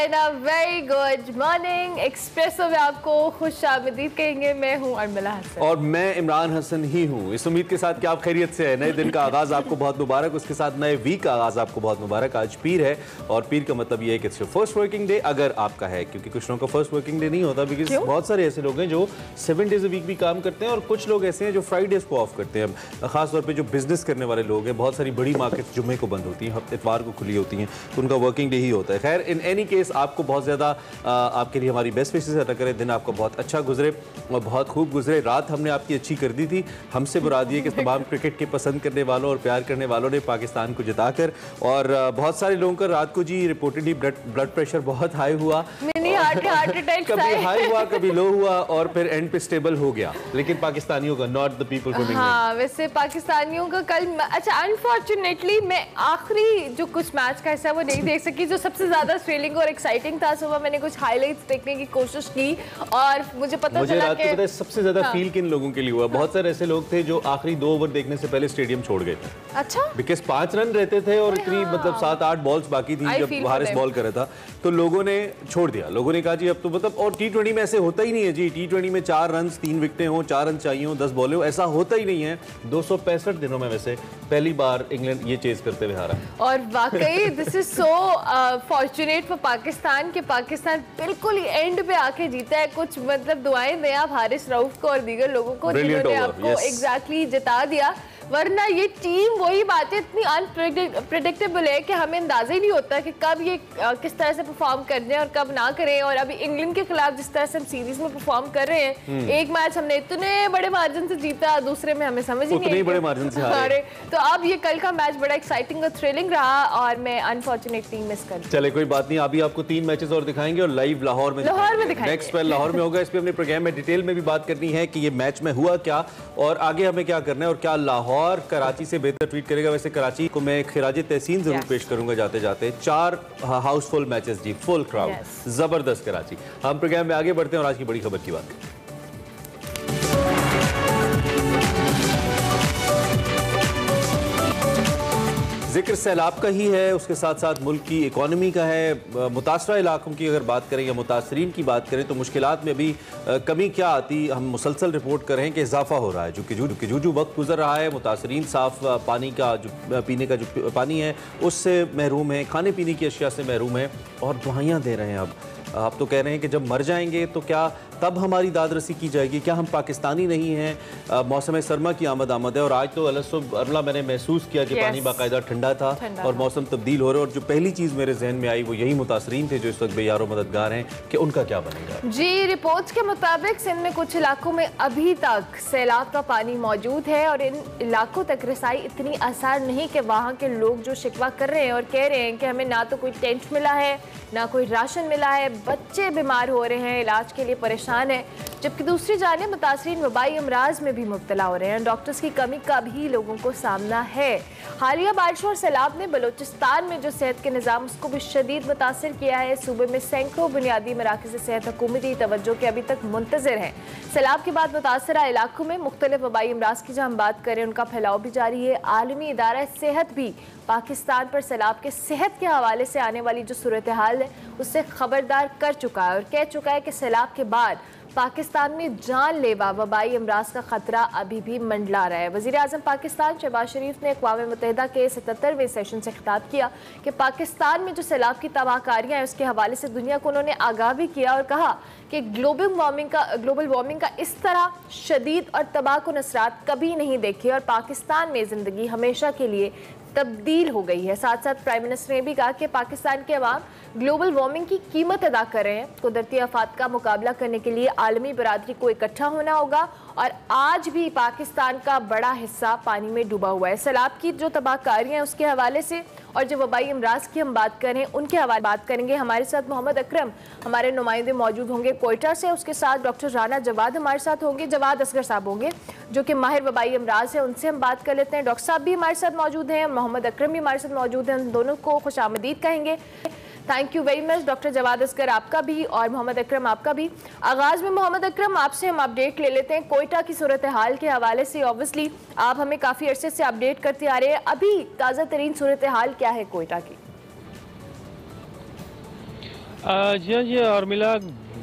And a very good morning Expresso में आपको खुश आमदीद कहेंगे। मैं हूँ अरमला हसन। और मैं इमरान हसन ही हूँ। इस उम्मीद के साथ कि आप खैरियत से हैं। नए दिन का आगाज़ आपको बहुत मुबारक उसके साथ नए वीक का आगाज़ आपको बहुत मुबारक। आज पीर है और पीर का मतलब ये है कि इट्स फ़र्स्ट वर्किंग डे अगर आपका है क्योंकि कुछ लोगों का फ़र्स्ट वर्किंग डे नहीं होता बिकॉज़ बहुत सारे ऐसे लोग हैं जो सेवन डेज़ वीक भी काम करते हैं और कुछ लोग ऐसे हैं जो फ्राइडेज को ऑफ़ करते हैं। खासतौर पर जो बिज़नेस करने वाले लोग हैं बहुत सारी बड़ी मार्केट जुम्मे को बंद होती हैं इतवार को खुली होती हैं तो उनका वर्किंग डे ही होता है। खैर इन एनी केस आपको बहुत ज़्यादा आपके लिए हमारी बेस्ट विशेष अदा करें। दिन आपका बहुत अच्छा गुजरे और बहुत खूब गुजरे। रात हमने आपकी अच्छी कर दी थी। हमसे बुरा दिए कि तमाम क्रिकेट के पसंद करने वालों और प्यार करने वालों ने पाकिस्तान को जिताकर और बहुत सारे लोगों का रात को जी रिपोर्टेडली ब्लड प्रेशर बहुत हाई हुआ। कभी हाई हुआ कभी लो हुआ और फिर एंड पे स्टेबल हो गया। लेकिन पाकिस्तानियों का नॉट द पीपल हाँ वैसे पाकिस्तानियों का कल अच्छा अनफॉर्चुनेटली मैं आखिरी जो कुछ मैच का हिस्सा वो नहीं देख सकी जो सबसे ज़्यादा थ्रिलिंग और एक्साइटिंग था। सुबह मैंने कुछ हाइलाइट्स देखने की कोशिश की और मुझे पता मुझे चला कि सबसे ज़्यादा हाँ। फील किन लोगों के लिए हुआ? बहुत सारे ऐसे लोग थे जो आखिरी दो ओवर देखने से पहले स्टेडियम छोड़ गए थे। अच्छा। बिकॉज़ पाँच रन रहते थे और इतनी हाँ। मतलब सात आठ बॉल्स बाकी थी जब हारिस बॉल कर रहा था। तो लोगों ने छोड़ दिया। लोगों ने कहा जी अब तो मतलब और टी में ऐसे होता ही नहीं है जी। टी में चार रन तीन विकटें हो चार रन चाहिए हो दस बॉले हो ऐसा होता ही नहीं है। दो सौ पैंसठ दिनों में वैसे पहली बार इंग्लैंड ये चेज करते हुए हारा। और वाकई this is so fortunate for Pakistan के पाकिस्तान बिल्कुल ही एंड पे आके जीता है कुछ मतलब दुआएँ दें आप हारिस रऊफ को और दीगर लोगों को जिन्होंने आपको एग्जैक्टली yes. जिता दिया वरना ये टीम वही बात है इतनी अनप्रडिक्टेबल है कि हमें अंदाज़ा ही नहीं होता कि कब ये किस तरह से परफॉर्म कर रहे हैं और कब ना करें। और अभी इंग्लैंड के खिलाफ जिस तरह से हम सीरीज़ में परफॉर्म कर रहे हैं हम्म। एक मैच हमने इतने बड़े मार्जिन से जीता दूसरे में हमें समझ ही नहीं बड़े मार्जिन से हारे। तो अब ये कल का मैच बड़ा एक्साइटिंग और थ्रिलिंग रहा और मैं अनफॉर्चुनेटली मिस कर चले कोई बात नहीं। अभी आपको तीन मैचेस और दिखाएँगे और लाइव लाहौर में लाहौर में दिखाएँगे। नेक्स्ट लाहौर में होगा। इस पर अपने प्रोग्राम में डिटेल में भी बात करनी है कि ये मैच में हुआ क्या और आगे हमें क्या करना है और क्या लाहौर कराची से बेहतर ट्वीट करेगा। वैसे कराची को मैं खराज तहसीन ज़रूर पेश करूँगा जाते जाते। चार हाउसफुल मैचेस जी फुल क्राउड ज़बरदस्त कराची। हम प्रोग्राम में आगे बढ़ते हैं और आज की बड़ी खबर की बात ज़िक्र सैलाब का ही है, उसके साथ साथ मुल्क की इकानमी का है। मुतासर इलाकों की अगर बात करें या मुतासरीन की बात करें तो मुश्किल में अभी कमी क्या आती, हम मुसलसल रिपोर्ट कर रहे हैं कि इजाफा हो रहा है। जो कि जो जो जो वक्त गुजर रहा है, मुतासरीन साफ़ पानी का जो पीने का जो पानी है, उससे महरूम है, खाने पीने की अशिया से महरूम है, और दुआइयाँ दे रहे हैं अब। आप तो कह रहे हैं कि जब मर जाएँगे तो क्या तब हमारी दाद रसी की जाएगी। क्या हम पाकिस्तानी नहीं हैं? मौसम सरमा की आमद आमद है और आज तो अल्लाह मैंने महसूस किया कि पानी बाकायदा ठंडा था और मौसम तब्दील हो रहा है और जो पहली चीज़ मेरे जहन में आई वो यही मुतासरीन थे जो इस वक्त बेयारो मददगार हैं कि उनका क्या बनेगा। जी रिपोर्ट के मुताबिक सिंध में कुछ इलाकों में अभी तक सैलाब का पानी मौजूद है और इन इलाकों तक रसाई इतनी आसान नहीं कि वहाँ के लोग जो शिकवा कर रहे हैं और कह रहे हैं कि हमें ना तो कोई टेंट मिला है ना कोई राशन मिला है बच्चे बीमार हो रहे हैं इलाज के लिए परेशान है। जबकि दूसरी जाने मुतासरी वबाई अमराज में भी मुबतला हो रहे हैं। डॉक्टर्स की कमी का भी लोगों को सामना है। हालिया बारिशों और सैलाब ने बलोचिस्तान में जो सेहत के निज़ाम, उसको भी शदीद मुतासर किया है। सूबे में सैकड़ों बुनियादी मराकज सेहत, हुकूमती तवज्जो के अभी तक मुंतजर हैं। सैलाब के बाद मुतासर इलाकों में मुख्तलिफ़ वबाई अमराज की जहाँ हम बात करें, उनका फैलाव भी जारी है। आलमी इदारा सेहत भी पाकिस्तान पर सैलाब के सेहत के हवाले से आने वाली जो सूरत हाल है, उससे खबरदार कर चुका है और कह चुका है कि सैलाब के बाद पाकिस्तान में जानलेवा वबाई अमराज का खतरा अभी भी मंडला रहा है। वजी अजम पाकिस्तान शहबाज शरीफ ने अकवा मुतहदा के सतहत्तरवें सेशन से खिताब किया कि पाकिस्तान में जो सैलाब की तबाहकारियाँ हैं, उसके हवाले से दुनिया को उन्होंने आगाह भी किया और कहा कि ग्लोबल वार्मिंग का, ग्लोबल वार्मिंग का इस तरह शदीद और तबाह को नसरात कभी नहीं देखे और पाकिस्तान में ज़िंदगी हमेशा के लिए तब्दील हो गई है। साथ साथ प्राइम मिनिस्टर ने भी कहा कि पाकिस्तान के अवाम ग्लोबल वार्मिंग की कीमत अदा कर रहे हैं। कुदरती आफात का मुकाबला करने के लिए आलमी बरदरी को इकट्ठा होना होगा और आज भी पाकिस्तान का बड़ा हिस्सा पानी में डूबा हुआ है। सैलाब की जो तबाहकारियाँ हैं उसके हवाले से और जो वबाई अमराज की हम बात करें, उनके हवाले बात करेंगे। हमारे साथ मोहम्मद अकरम, हमारे नुमाइंदे मौजूद होंगे कोयटा से। उसके साथ डॉक्टर राना जवाद हमारे साथ होंगे, जवाद असगर साहब होंगे, जो कि माहिर वबाई अमराज है, उनसे हम बात कर लेते हैं। डॉक्टर साहब भी हमारे साथ मौजूद हैं, मोहम्मद अक्रम भी हमारे साथ मौजूद हैं। दोनों को खुश आमदीद कहेंगे। Thank you very much doctor Jawad Asghar आपका भी और मोहम्मद अकरम आपका भी। आगाज़ में मोहम्मद अकरम आपसे हम अपडेट ले लेते हैं। कोयटा की सूरत हाल के हवाले से ऑब्वियसली आप हमें काफ़ी अरसे से अपडेट करते आ रहे हैं। अभी ताज़ा तरीन सूरत हाल क्या है कोयटा की? जी हाँ जी, और मिला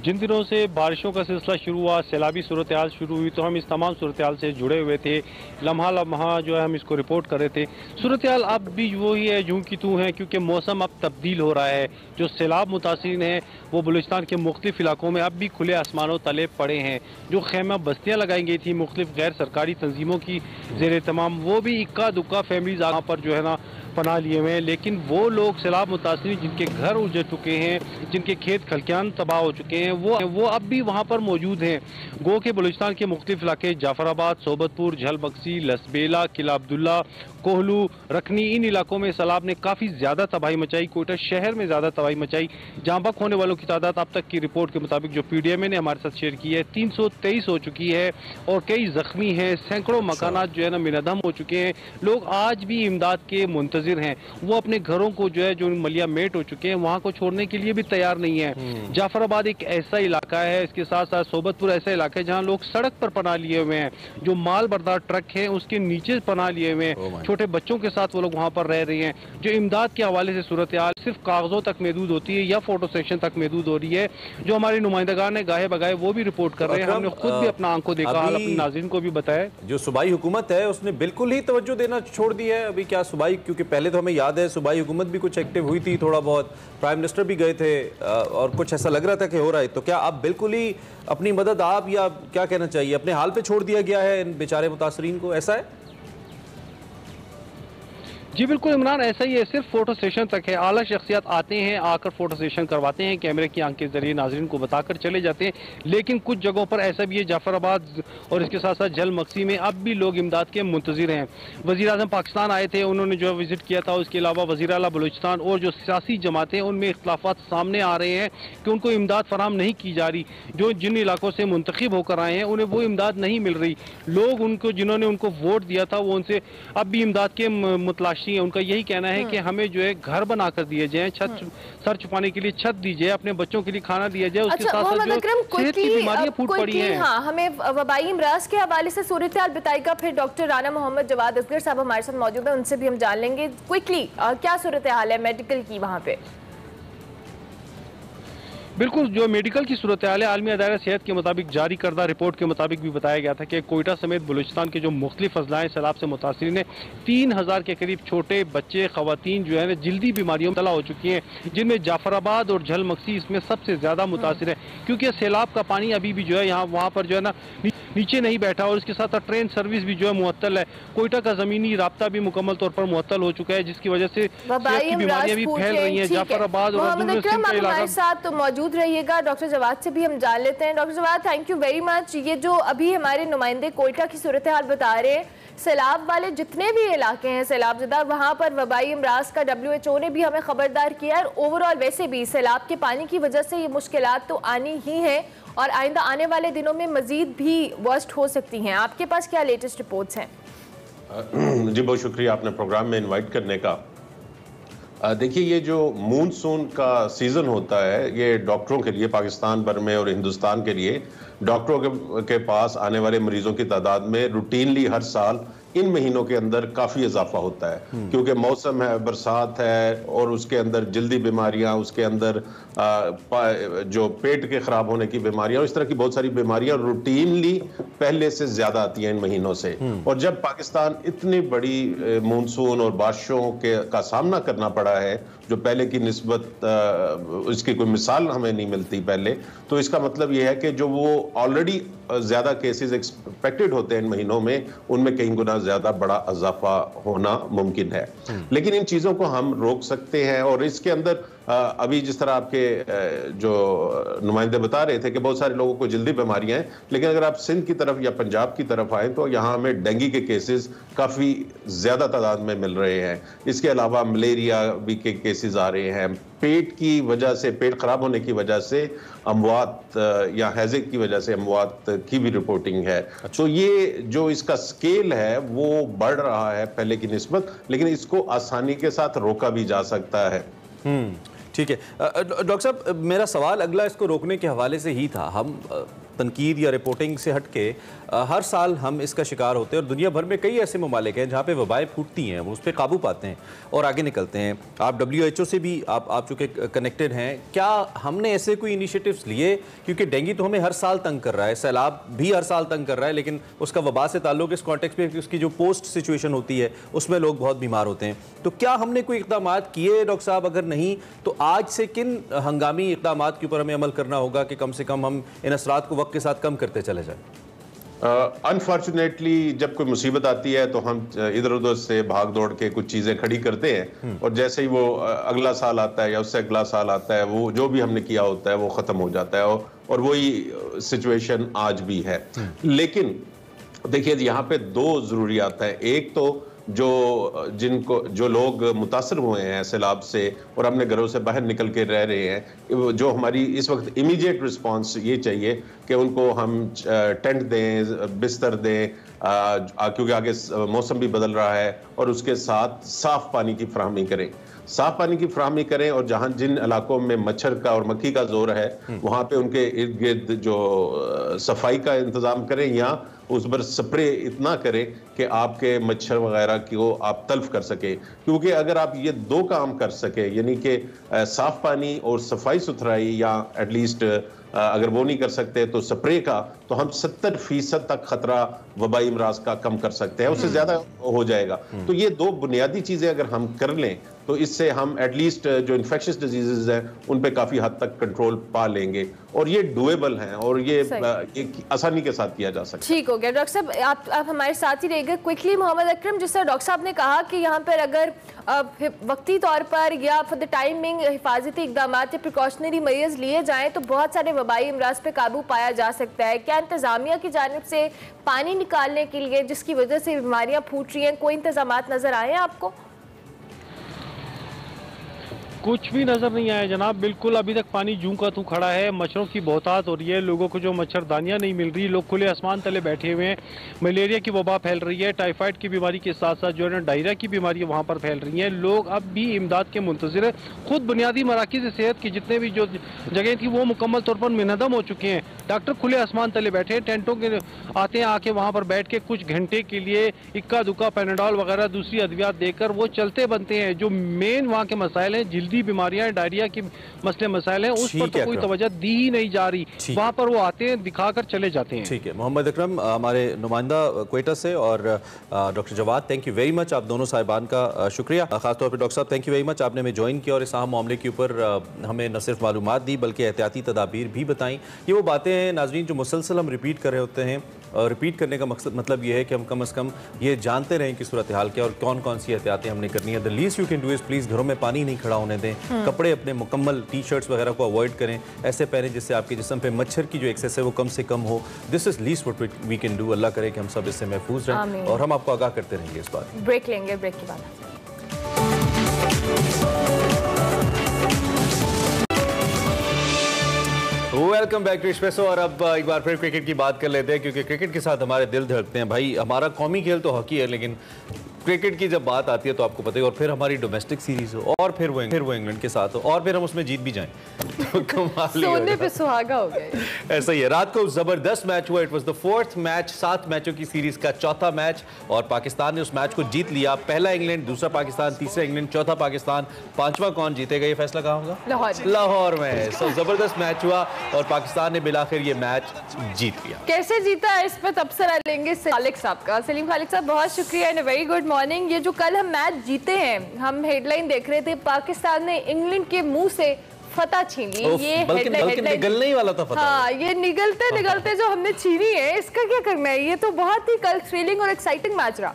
जिन दिनों से बारिशों का सिलसिला शुरू हुआ, सैलाबी सूरत शुरू हुई तो हम इस तमाम सूरत से जुड़े हुए थे। लम्हा लम्हा जो है हम इसको रिपोर्ट कर रहे थे। सूरत अब भी वही है जूं की तू है, क्योंकि मौसम अब तब्दील हो रहा है। जो सैलाब मुतासरीन हैं, वो बलूचिस्तान के मुख्तलिफ़ इलाकों में अब भी खुले आसमानों तले पड़े हैं। जो खेमा बस्तियाँ लगाई गई थी, मुख्तलिफ़ गैर सरकारी तंजीमों की जेर तमाम वो भी इक्का दुक्का फैमिलीज़ यहाँ पर जो है ना पना लिए हुए हैं, लेकिन वो लोग सैलाब मुतासरी जिनके घर उजड़ चुके हैं, जिनके खेत खलकियान तबाह हो चुके हैं, वो वो अब भी वहाँ पर मौजूद हैं। गो के बलूचिस्तान के मुख्तफ इलाके जाफराबाद, सोबतपुर, झलबक्सी, लसबेला, किला अब्दुल्ला कोहलू रखनी इन इलाकों में सैलाब ने काफ़ी ज़्यादा तबाही मचाई। कोयटा शहर में ज़्यादा तबाही मचाई। जहाँ बक होने वालों की तादाद अब तक की रिपोर्ट के मुताबिक जो पी ने हमारे साथ शेयर की है तीन सौ तेईस हो चुकी है और कई जख्मी हैं। सैकड़ों मकाना जो है ना मिनदम हो चुके हैं। लोग आज भी इमदाद के मुंतजिर हैं। वो अपने घरों को जो है जो मलिया मेट हो चुके हैं वहाँ को छोड़ने के लिए भी तैयार नहीं है। जाफराबाद एक ऐसा इलाका है इसके साथ साथ सोबतपुर ऐसा इलाका है जहाँ लोग सड़क पर पना लिए हुए हैं। जो माल बरदार ट्रक है उसके नीचे पना लिए हुए Oh my हैं छोटे बच्चों के साथ वो लोग वहाँ पर रह रहे हैं जो इमदाद के हवाले से सूरत हाल सिर्फ़ कागजों तक महदूद होती है या फ़ोटो सेशन तक महदूद हो रही है जो हमारे नुमाइंदगान है गाहे बगाए वो भी रिपोर्ट कर रहे हैं। हमने खुद भी अपना आँखों देखा हाल अपने नाजरीन को भी बताया। जो सूबाई हुकूमत है उसने बिल्कुल ही तवज्जो देना छोड़ दी है। अभी क्या सूबाई क्योंकि पहले तो हमें याद है सूबाई हुकूमत भी कुछ एक्टिव हुई थी थोड़ा बहुत प्राइम मिनिस्टर भी गए थे और कुछ ऐसा लग रहा था कि हो रहा है। तो क्या आप बिल्कुल ही अपनी मदद आप या क्या कहना चाहिए? अपने हाल पे छोड़ दिया गया है इन बेचारे मुतासरीन को ऐसा है? जी बिल्कुल इमरान, ऐसा ही है, सिर्फ़ फ़ोटो सेशन तक है। आला शख्सियात आते हैं, आकर फ़ोटो सेशन करवाते हैं कैमरे की आँख के ज़रिए नाजरन को बताकर चले जाते हैं। लेकिन कुछ जगहों पर ऐसा भी है, जाफराबाद और इसके साथ साथ जल मक्सी में अब भी लोग इमदाद के मुंतजर हैं। वजी अजम पाकिस्तान आए थे, उन्होंने जो विज़िट किया था, उसके अलावा वजी अला बलूचिस्तान और जो सियासी जमातें उनमें इख्लाफात सामने आ रहे हैं कि उनको इमदाद फराम नहीं की जा रही। जो जिन इलाकों से मुंतखब होकर आए हैं, उन्हें वो इमदाद नहीं मिल रही। लोग उनको, जिन्होंने उनको वोट दिया था, वो उनसे अब भी इमदाद के म- मुतलाशी हैं उनका यही कहना है कि हमें जो है घर बनाकर दिए जाए छत सर छुपाने के लिए छत दी जाए अपने बच्चों के लिए खाना दिया जाए उसके अच्छा साथ साथ जो की बीमारियाँ फूट पड़ी है हैं। हाँ हमें वबाई इमराज के हवाले से सूरत हाल बताएगा फिर डॉक्टर राना मोहम्मद जवाद असगर साहब हमारे साथ मौजूद है उनसे भी हम जान लेंगे। क्विकली क्या सूरत हाल है मेडिकल की वहाँ पे? बिल्कुल जो मेडिकल की सूरत हाल है आलमी अदारा सेहत के मुताबिक जारी करदा रिपोर्ट के मुताबिक भी बताया गया था कि कोयटा समेत बलूचिस्तान के जो मुख्तलिफ़ अजलाएँ सैलाब से मुतासरी हैं तीन हज़ार के करीब छोटे बच्चे खवतिन जो है ना जल्दी बीमारियों में तला हो चुकी हैं जिनमें जाफराबाद और झल मक्सी इसमें सबसे ज़्यादा मुतासर है। क्योंकि सैलाब का पानी अभी भी जो है यहाँ वहाँ पर जो है ना नीचे नहीं बैठा और इसके साथ साथ ट्रेन सर्विस भी जो है मुअत्तल है। कोयटा का ज़मीनी रबता भी मुकम्मल तौर पर मुअत्तल हो चुका है जिसकी वजह से बीमारियाँ भी फैल रही हैं। जाफराबाद और मोहम्मद मौजूद रहिएगा। डॉक्टर जवाद से भी हम जान लेते हैं। Doctor Jawad thank you very much ये जो अभी हमारे नुमाइंदे कोयटा की सूरत हाल बता रहे हैं, सैलाब वाले जितने भी इलाके हैं सैलाब ज़दा, वहाँ पर वबाई अमराज का डब्ल्यू एच ओ ने भी हमें खबरदार किया है। ओवरऑल वैसे भी सैलाब के पानी की वजह से ये मुश्किलात तो आनी ही हैं और आइंदा आने वाले दिनों में मजीद भी वर्स्ट हो सकती हैं। आपके पास क्या लेटेस्ट रिपोर्ट्स हैं? जी, बहुत शुक्रिया आपने प्रोग्राम में इनवाइट करने का। देखिए ये जो मूनसून का सीज़न होता है ये डॉक्टरों के लिए पाकिस्तान भर में और हिंदुस्तान के लिए डॉक्टरों के, के पास आने वाले मरीजों की तादाद में रूटीनली हर साल इन महीनों के अंदर काफ़ी इजाफा होता है। क्योंकि मौसम है बरसात है और उसके अंदर जल्दी बीमारियाँ उसके अंदर जो पेट के ख़राब होने की बीमारियाँ इस तरह की बहुत सारी बीमारियाँ रूटीनली पहले से ज़्यादा आती हैं इन महीनों से। और जब पाकिस्तान इतनी बड़ी मानसून और बारिशों के का सामना करना पड़ा है जो पहले की नस्बत इसकी कोई मिसाल हमें नहीं मिलती पहले तो इसका मतलब ये है कि जो वो ऑलरेडी ज़्यादा केसेस एक्सपेक्टेड होते हैं इन महीनों में उनमें कई गुना ज़्यादा बड़ा इजाफा होना मुमकिन है। लेकिन इन चीज़ों को हम रोक सकते हैं और इसके अंदर अभी जिस तरह आपके जो नुमाइंदे बता रहे थे कि बहुत सारे लोगों को जल्दी बीमारियाँ हैं लेकिन अगर आप सिंध की तरफ़ या पंजाब की तरफ़ आए तो यहाँ हमें डेंगू के केसेस काफ़ी ज़्यादा तादाद में मिल रहे हैं। इसके अलावा मलेरिया भी के केसेस आ रहे हैं। पेट की वजह से पेट खराब होने की वजह से अमवात या हैजे की वजह से अमवात की भी रिपोर्टिंग है। तो ये जो इसका स्केल है वो बढ़ रहा है पहले की नस्बत लेकिन इसको आसानी के साथ रोका भी जा सकता है। हम्म, ठीक है। डॉक्टर साहब, मेरा सवाल अगला इसको रोकने के हवाले से ही था। हम तनकीद या रिपोर्टिंग से हट के हर साल हम इसका शिकार होते हैं और दुनिया भर में कई ऐसे ममालिक हैं जहाँ पे वबाएँ फूटती हैं, वो उस पर काबू पाते हैं और आगे निकलते हैं। आप डब्ल्यू से भी आप आप चूँकि कनेक्टेड हैं, क्या हमने ऐसे कोई इनिशिएटिव्स लिए? क्योंकि डेंगू तो हमें हर साल तंग कर रहा है, सैलाब भी हर साल तंग कर रहा है, लेकिन उसका वबा से ताल्लुक इस कॉन्टेक्स में उसकी जो पोस्ट सिचुएशन होती है, उसमें लोग बहुत बीमार होते हैं। तो क्या हमने कोई इकदाम किए डॉक्टर साहब? अगर नहीं तो आज से किन हंगामी इकदाम के ऊपर हमें अमल करना होगा कि कम से कम हम इन असरात को वक्त के साथ कम करते चले जाएँ? अनफॉर्चुनेटली uh, जब कोई मुसीबत आती है तो हम इधर उधर से भाग दौड़ के कुछ चीज़ें खड़ी करते हैं हम्म। और जैसे ही वो अगला साल आता है या उससे अगला साल आता है वो जो भी हमने किया होता है वो ख़त्म हो जाता है और, और वही सिचुएशन आज भी है हम्म। लेकिन देखिए यहाँ पे दो ज़रूरियात है एक तो जो जिनको जो लोग मुतासर हुए हैं सैलाब से और अपने घरों से बाहर निकल के रह रहे हैं जो हमारी इस वक्त इमीडिएट रिस्पांस ये चाहिए कि उनको हम टेंट दें बिस्तर दें क्योंकि आगे मौसम भी बदल रहा है और उसके साथ साफ़ पानी की फ्राहमी करें साफ़ पानी की फ्राहमी करें और जहाँ जिन इलाकों में मच्छर का और मक्खी का ज़ोर है हम्म। वहाँ पे उनके इर्द गिर्द जो सफ़ाई का इंतज़ाम करें या उस पर स्प्रे इतना करें कि आपके मच्छर वगैरह को आप तल्फ कर सके क्योंकि अगर आप ये दो काम कर सके यानी कि साफ़ पानी और सफ़ाई सुथराई या एटलीस्ट अगर वो नहीं कर सकते तो स्प्रे का तो हम 70 फ़ीसद तक खतरा वबाई अमराज का कम कर सकते हैं उससे हम्म। ज़्यादा हो जाएगा हम्म। तो ये दो बुनियादी चीज़ें अगर हम कर लें तो इससे हम एटलीस्ट जो इन्फेक्शस डिजीजेज हैं उन पे काफ़ी हद तक कंट्रोल पा लेंगे। और ये डुएबल हैं और ये एक आसानी के साथ किया जा सकता है। ठीक हो गया। डॉक्टर साहब आप आप हमारे साथ ही रहेंगे क्विकली मोहम्मद अकरम जिस तरह डॉक्टर साहब ने कहा कि यहाँ पर अगर वक्ती तौर पर या फॉर द टाइमिंग हिफाजती इकदाम या प्रिकॉशनरी मरीज़ लिए जाएँ तो बहुत सारे वबाई अमराज पर काबू पाया जा सकता है। क्या इंतज़ामिया की जानब से पानी निकालने के लिए जिसकी वजह से बीमारियाँ फूट रही हैं कोई इंतज़ाम नज़र आए हैं आपको? कुछ भी नज़र नहीं आया जनाब। बिल्कुल अभी तक पानी जू का तू खड़ा है। मच्छरों की बहुतात हो रही है। लोगों को जो मच्छरदानियाँ नहीं मिल रही, लोग खुले आसमान तले बैठे हुए हैं। मलेरिया की वबा फैल रही है। टाइफाइड की बीमारी के साथ साथ जो है ना, डायरिया की बीमारी वहाँ पर फैल रही है। लोग अब भी इमदाद के मुंतजर है। खुद बुनियादी मराकज सेहत की जितने भी जो जगह थी, वो मुकम्मल तौर पर मिनदम हो चुके हैं। डॉक्टर खुले आसमान तले बैठे हैं। टेंटों के आते हैं, आके वहाँ पर बैठ के कुछ घंटे के लिए इक्का दुक्का पेनाडॉल वगैरह दूसरी अद्वियात देकर वो चलते बनते हैं। जो मेन वहाँ के मसाइल हैं, जल्दी बीमारियाँ डायरिया की मसले मसाइल हैं उस पर तो कोई तवज्जो दी ही नहीं जा रही। वहाँ पर वो आते हैं दिखाकर चले जाते हैं। ठीक है मोहम्मद अकरम हमारे नुमाइंदा कोयटा से और doctor Jawad thank you very much आप दोनों साहिबान का शुक्रिया। खासतौर पर डॉक्टर साहब थैंक यू वेरी मच आपने हमें ज्वाइन किया और इस अहम मामले के ऊपर हमें न सिर्फ़ मालूम दी बल्कि एहतियाती तदाबीर भी बताई। ये वो बातें हैं नाजरीन जो मुसलसल हम रिपीट कर रहे होते हैं। रिपीट करने का मकसद मतलब ये है कि हम कम अज़ कम ये जानते रहें कि सूरत हाल क्या और कौन कौन सी एहतियातें हमने करनी है। The least you can do is please घरों में पानी नहीं खड़ा होने दें। हम्म। कपड़े अपने मुकम्मल टी शर्ट्स वगैरह को अवॉइड करें। ऐसे पहने जिससे आपके जिसम पे मच्छर की जो एक्सेस है वो कम से कम हो। This is least what we can do अल्लाह करे कि हम सब इससे महफूज रहें और हम आपको आगाह करते रहेंगे इस बार ब्रेक लेंगे ब्रेक के बाद वेलकम बैक टू स्पेसो और अब एक बार फिर क्रिकेट की बात कर लेते हैं, क्योंकि क्रिकेट के साथ हमारे दिल धड़कते हैं। भाई, हमारा कौमी खेल तो हॉकी है, लेकिन क्रिकेट की जब बात आती है तो आपको पता है और फिर हमारी डोमेस्टिक सीरीज़ हो और फिर वो फिर वो इंग्लैंड के साथ हो और फिर हम उसमें जीत भी जाएँ। तो कमाल सोने पे सुहागा हो गए ऐसा ही है रात को ज़बरदस्त मैच हुआ it was the fourth match सात मैचों की सीरीज़ का चौथा मैच और पाकिस्तान ने उस मैच को जीत लिया। पहला इंग्लैंड दूसरा पाकिस्तान तीसरा इंग्लैंड चौथा पाकिस्तान पांचवा कौन जीतेगा ये फैसला कहा होगा? लाहौर लाहौर में। सो ज़बरदस्त मैच हुआ और पाकिस्तान ने बिलाखिर ये मैच जीत लिया। कैसे जीता इस पर तबसरा लेंगे साहब का। सलीम खालिक साहब बहुत शुक्रिया एंड वेरी गुड मॉर्निंग ये जो कल हम मैच जीते हैं हम हेडलाइन देख रहे थे पाकिस्तान ने इंग्लैंड के मुँह से फतह छीन ली। ये बल्कि, बल्कि निगलने ही वाला था फतह। हाँ ये निगलते निगलते जो हमने छीनी है इसका क्या करना है? ये तो बहुत ही कल थ्रिलिंग और एक्साइटिंग मैच रहा।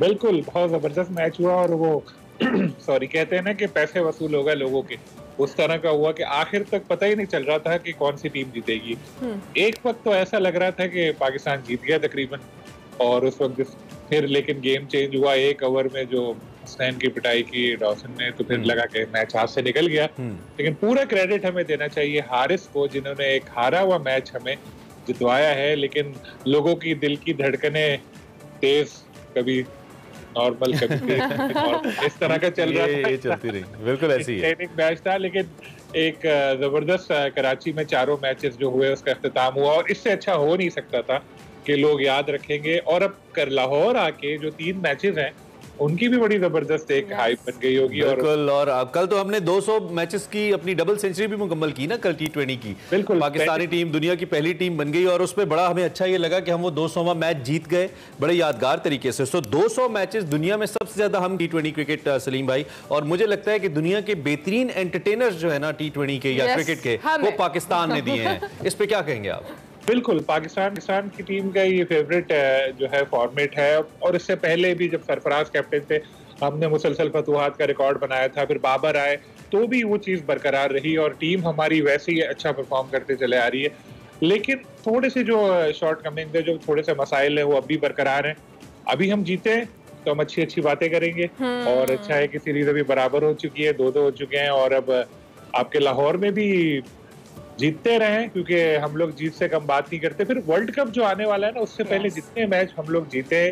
बिल्कुल बहुत ज़बरदस्त मैच हुआ और वो सॉरी कहते हैं ना कि पैसे वसूल हो गए लोगों के। उस तरह का हुआ कि आखिर तक पता ही नहीं चल रहा था कि कौन सी टीम जीतेगी। हम्म। एक वक्त तो ऐसा लग रहा था कि पाकिस्तान जीत गया तकरीबन और उस वक्त फिर लेकिन गेम चेंज हुआ एक ओवर में जो हसनैन की पिटाई की डॉसन ने तो फिर हम्म। लगा के मैच हाथ से निकल गया। हम्म। लेकिन पूरा क्रेडिट हमें देना चाहिए हारिस को जिन्होंने एक हारा हुआ मैच हमें जितवाया है लेकिन लोगों की दिल की धड़कने तेज कभी नॉर्मल कभी इस तरह का चल रहा था। ये चलती रही। बिल्कुल ऐसी है। मैच था लेकिन एक ज़बरदस्त कराची में चारों मैचेस जो हुए उसका अख्ताम हुआ और इससे अच्छा हो नहीं सकता था। कि लोग याद रखेंगे। और अब कर लाहौर आके जो तीन मैचेस हैं उनकी भी बड़ी ज़बरदस्त एक हाइप बन गई होगी और बिल्कुल और अब कल तो हमने 200 मैचेस की अपनी डबल सेंचुरी भी मुकम्मल की ना कल टी ट्वेंटी की। बिल्कुल। पाकिस्तानी टीम दुनिया की पहली टीम बन गई और उसमें बड़ा हमें अच्छा ये लगा कि हम वो 200वां मैच जीत गए बड़े यादगार तरीके से। सो 200 मैचेस दुनिया में सबसे ज़्यादा हम टी ट्वेंटी क्रिकेट सलीम भाई और मुझे लगता है कि दुनिया के बेहतरीन एंटरटेनर जो है ना टी ट्वेंटी के या क्रिकेट के वो पाकिस्तान ने दिए हैं। इस पर क्या कहेंगे आप? बिल्कुल पाकिस्तान पाकिस्तान की टीम का ये फेवरेट जो है फॉर्मेट है। और इससे पहले भी जब सरफराज कैप्टन थे हमने मुसलसल फतुहात का रिकॉर्ड बनाया था फिर बाबर आए तो भी वो चीज़ बरकरार रही और टीम हमारी वैसे ही अच्छा परफॉर्म करते चले आ रही है। लेकिन थोड़े से जो शॉर्ट कमिंग थे जो थोड़े से मसाइल हैं वो अभी बरकरार हैं। अभी हम जीते हैं, तो हम अच्छी अच्छी बातें करेंगे। और अच्छा है कि सीरीज़ अभी बराबर हो चुकी है दो दो हो चुके हैं और अब आपके लाहौर में भी जीतते रहे क्योंकि हम लोग जीत से कम बात नहीं करते। फिर वर्ल्ड कप जो आने वाला है ना उससे पहले जितने मैच हम लोग जीते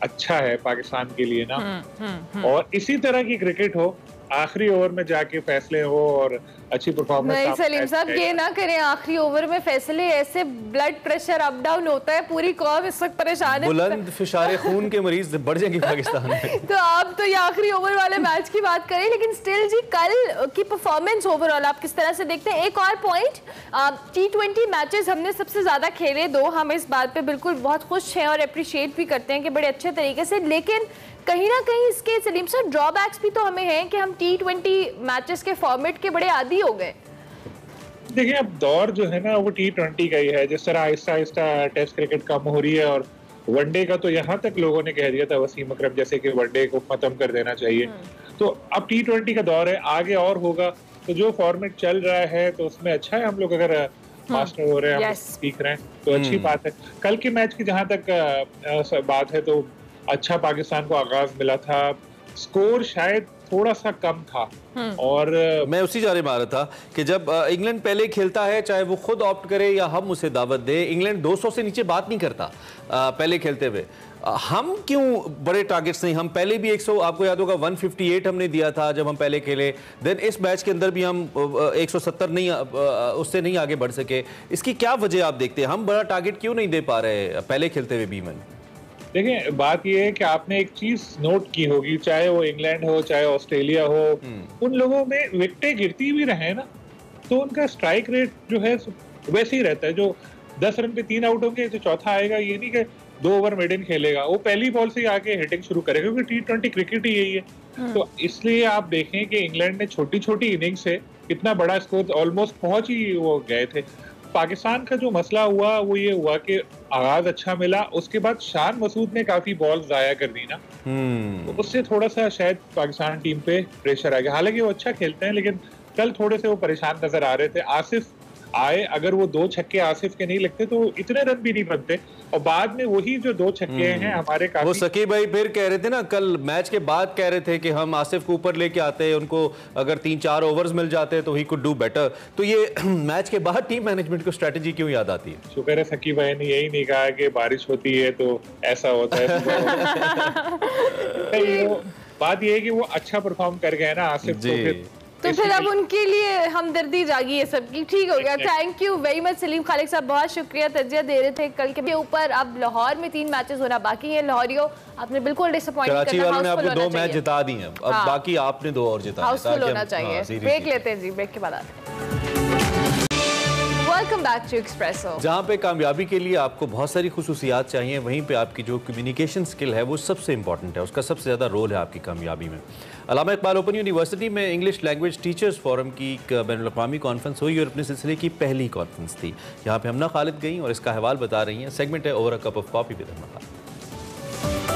अच्छा है पाकिस्तान के लिए ना। हुँ, हुँ, हुँ. और इसी तरह की क्रिकेट हो आखिरी ओवर में जाके फैसले हो और अच्छी परफॉर्मेंस नहीं सलीम साहब ये ना करें आखिरी ओवर में फैसले ऐसे ब्लड प्रेशर अप डाउन होता है पूरी कौम इस वक्त परेशान है। बुलंद फिशारे खून के मरीज़ बढ़ जाएँगे पाकिस्तान में। तो आप तो ये आखिरी ओवर वाले मैच की बात करें लेकिन स्टिल जी कल की परफॉर्मेंस ओवरऑल आप किस तरह से देखते हैं? एक और पॉइंट टी ट्वेंटी मैचेस हमने सबसे ज़्यादा खेले दो। हम इस बात पे बिल्कुल बहुत खुश हैं और अप्रिशिएट भी करते हैं कि बड़े अच्छे तरीके से लेकिन कहीं ना कहीं इसके सलीम सर ड्रॉबैक्स भी तो हमें हैं कि हम टी ट्वेंटी मैचेस के फॉर्मेट के बड़े आदी हो गए। देखिए अब दौर जो है ना वो टी ट्वेंटी का ही है। जिस तरह आहिस्ता आहिस्ता टेस्ट क्रिकेट कम हो रही है और वनडे का तो यहाँ तक लोगों ने कह दिया था वसीम अकरम जैसे कि वनडे को खत्म कर देना चाहिए। तो अब टी ट्वेंटी का दौर है आगे और होगा। तो जो फॉर्मेट चल रहा है तो उसमें अच्छा है हम लोग अगर मास्टर हो। रहे हैं हम सीख रहे हैं तो अच्छी बात है। कल के मैच की जहाँ तक बात है तो अच्छा पाकिस्तान को आगाज़ मिला था। स्कोर शायद थोड़ा सा कम था। और मैं उसी जा रहा था कि जब इंग्लैंड पहले खेलता है चाहे वो खुद ऑप्ट करे या हम उसे दावत दे इंग्लैंड 200 से नीचे बात नहीं करता पहले खेलते हुए। हम क्यों बड़े टारगेट्स नहीं हम पहले भी 100 आपको याद होगा 158 हमने दिया था जब हम पहले खेले। देन इस मैच के अंदर भी हम अ, 170 नहीं उससे नहीं आगे बढ़ सके। इसकी क्या वजह आप देखते हैं? हम बड़ा टारगेट क्यों नहीं दे पा रहे पहले खेलते हुए बीमन देखिए बात यह है कि आपने एक चीज़ नोट की होगी चाहे वो इंग्लैंड हो चाहे ऑस्ट्रेलिया हो उन लोगों में विकेटें गिरती भी रहे ना तो उनका स्ट्राइक रेट जो है वैसे ही रहता है जो दस रन पे तीन आउट होंगे तो चौथा आएगा ये नहीं कि दो ओवर मेडन खेलेगा वो पहली बॉल से ही आके हिटिंग शुरू करेगा क्योंकि टी ट्वेंटी क्रिकेट ही यही है। तो इसलिए आप देखें कि इंग्लैंड ने छोटी छोटी इनिंग से इतना बड़ा स्कोर ऑलमोस्ट पहुँच ही वो गए थे। पाकिस्तान का जो मसला हुआ वो ये हुआ कि आगाज़ अच्छा मिला उसके बाद शान मसूद ने काफ़ी बॉल जाया कर दी ना। हम्म। तो उससे थोड़ा सा शायद पाकिस्तान टीम पे प्रेशर आ गया। हालाँकि वो अच्छा खेलते हैं लेकिन कल थोड़े से वो परेशान नज़र आ रहे थे। आसिफ आए अगर वो दो छक्के आसिफ के नहीं लगते तो इतने रन भी नहीं बनते। और बाद में वही जो दो छक्के हैं हमारे वो सकीब भाई फिर कह रहे थे ना कल मैच के बाद कह रहे थे कि हम आसिफ को ऊपर लेके आते उनको अगर तीन चार ओवर्स मिल जाते तो ही कुड डू बेटर तो ये मैच के बाद टीम मैनेजमेंट को स्ट्रेटजी क्यों याद आती है? शुक्र है सकी भाई ने यही नहीं कहा कि बारिश होती है तो ऐसा होता है बात यह है कि वो अच्छा परफॉर्म कर गए ना आसिफ तो। फिर तो फिर अब उनके लिए हमदर्दी जागी है सबकी। ठीक हो गया। Thank you very much Salim Khaliq साहब। बहुत शुक्रिया। तजिया दे रहे थे कल के। ऊपर अब लाहौर में तीन मैचेस होना बाकी है। लाहौरियो आपने बिल्कुल डिसअपॉइंट कराची वालों ने आपको दो मैच जिता दिए हैं। अब हाँ। बाकी आपने दो और जिता हाउसफुल होना चाहिए। ब्रेक लेते हैं जी ब्रेक के बाद आते हैं। वेलकम बैक टू एक्सप्रेसो जहाँ पे कामयाबी के लिए आपको बहुत सारी खसूसियात चाहिए वहीं पे आपकी जो कम्युनिकेशन स्किल है वो सबसे इंपॉर्टेंट है। उसका सबसे ज़्यादा रोल है आपकी कामयाबी में। अलामा इकबाल ओपन यूनिवर्सिटी में इंग्लिश लैंग्वेज टीचर्स फोरम की एक बैन अवी कॉन्फ्रेंस हुई और अपने सिलसिले की पहली कॉन्फ्रेंस थी। यहाँ पे हमना खालिद गई और इसका अहवाल बता रही हैं। सेगमेंट है over a cup of coffee भी हमना खालिद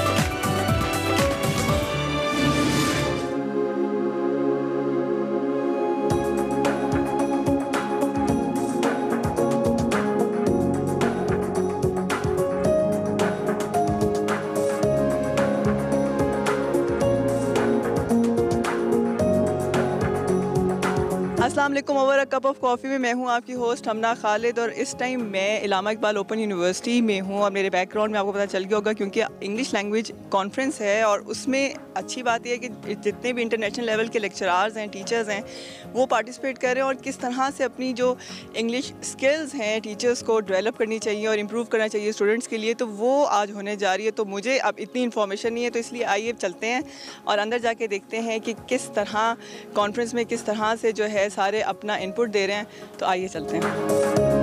वालेकुम over a cup of coffee में मैं हूँ आपकी होस्ट हमना खालिद और इस टाइम मैं इलामा इकबाल ओपन यूनिवर्सिटी में हूँ और मेरे बैकग्राउंड में आपको पता चल गया होगा क्योंकि इंग्लिश लैंग्वेज कॉन्फ्रेंस है और उसमें अच्छी बात यह है कि जितने भी इंटरनेशनल लेवल के लेक्चरार्स हैं टीचर्स हैं, वो पार्टिसिपेट कर रहे हैं और किस तरह से अपनी जो इंग्लिश स्किल्स हैं टीचर्स को डेवलप करनी चाहिए और इम्प्रूव करना चाहिए स्टूडेंट्स के लिए तो वो आज होने जा रही है। तो मुझे अब इतनी इन्फॉर्मेशन नहीं है तो इसलिए आइए चलते हैं और अंदर जाके देखते हैं कि किस तरह कॉन्फ्रेंस में किस तरह से जो है सारे अपना इनपुट दे रहे हैं तो आइए चलते हैं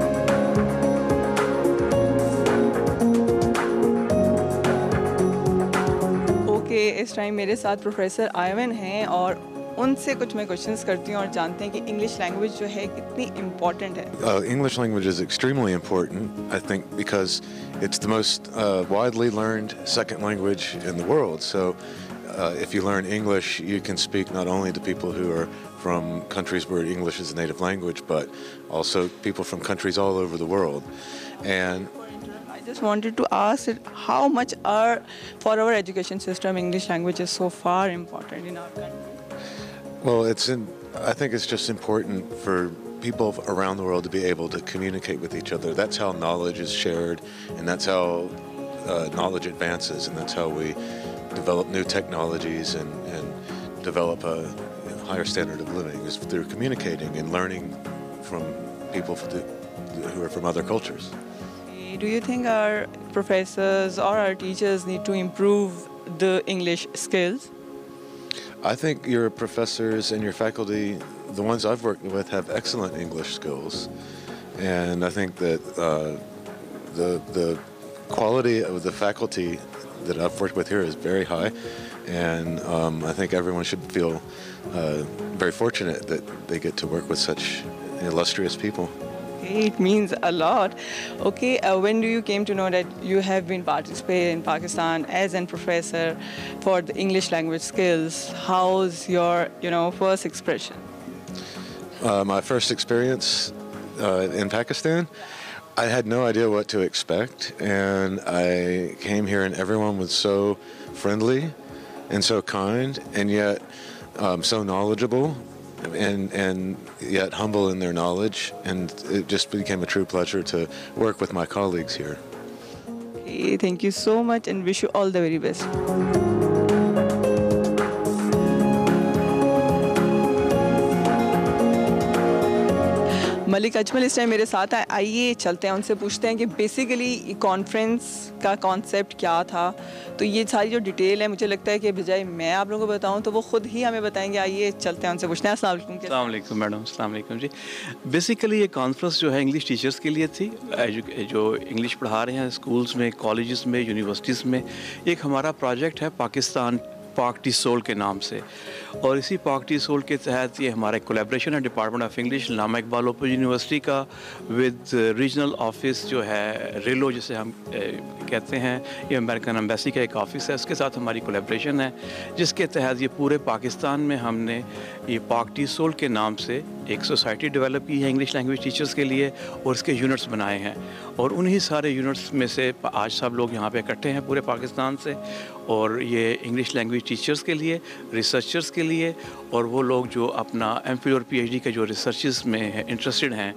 ओके इस टाइम मेरे साथ प्रोफेसर आयवन हैं और उनसे कुछ मैं क्वेश्चंस करती हूँ और जानते हैं कि इंग्लिश लैंग्वेज जो है कितनी इंपॉर्टेंट है Uh, language is extremely important, I think, because it's the most uh, widely learned second language in the world. So, uh, if you learn English, you can speak not only to people who are from countries where English is a native language, but also people from countries all over the world. And I just wanted to ask how much are for our education system English language is so far important in our country. Well, it's in, I think it's just important for people around the world to be able to communicate with each other. That's how knowledge is shared, and that's how uh, knowledge advances, and that's how we develop new technologies and, and develop a higher standard of living is through communicating and learning from people who are from other cultures. Do you think our professors or our teachers need to improve the English skills? I think your professors and your faculty, the ones I've worked with, have excellent English skills, and I think that uh, the the quality of the faculty that I've worked with here is very high, and um, I think everyone should feel uh, very fortunate that they get to work with such illustrious people. It means a lot. Okay, uh, when do you came to know that you have been participating in Pakistan as a professor for the English language skills? How's your, you know, first expression? Uh, my first experience uh, in Pakistan, I had no idea what to expect, and I came here, and everyone was so friendly and so kind, and yet um, so knowledgeable, and and yet humble in their knowledge, and it just became a true pleasure to work with my colleagues here. Okay, thank you so much and wish you all the very best. Malik Ajmal इस time मेरे साथ हैं आइए, चलते हैं, उनसे पूछते हैं कि बेसिकली कॉन्फ्रेंस का कॉन्सेप्ट क्या था? तो ये सारी जो डिटेल है, मुझे लगता है कि बजाय मैं आप लोगों को बताऊँ तो वो खुद ही हमें बताएँगे। आइए, चलते हैं उनसे पूछते हैं। वालेकुम मैडम। वालेकुम जी। बेसिकली ये कॉन्फ्रेंस जो है इंग्लिश टीचर्स के लिए थी। जो इंग्लिश पढ़ा रहे हैं स्कूल्स में कॉलेज़ में यूनिवर्सिटीज़ में, एक हमारा प्रोजेक्ट है पाकिस्तान पाक टी सोल के नाम से। और इसी पाक टी सोल के तहत ये हमारा कोलेब्रेशन है department of English Allama Iqbal open university का विद रीजनल ऑफ़िस जो है रेलो जिसे हम कहते हैं, ये अमेरिकन एम्बेसी का एक ऑफ़िस है, उसके साथ हमारी कोलेब्रेशन है, जिसके तहत ये पूरे पाकिस्तान में हमने ये पाक टी सोल के नाम से एक सोसाइटी डेवलप की है इंग्लिश लैंग्वेज टीचर्स के लिए, और इसके यूनिट्स बनाए हैं। और उन्हीं सारे यूनिट्स में से आज सब लोग यहाँ पे इकट्ठे हैं पूरे पाकिस्तान से और ये इंग्लिश लैंग्वेज टीचर्स के लिए रिसर्चर्स के लिए, और वो लोग जो अपना एम और पीएचडी के जो रिसर्च में इंटरेस्टेड हैं,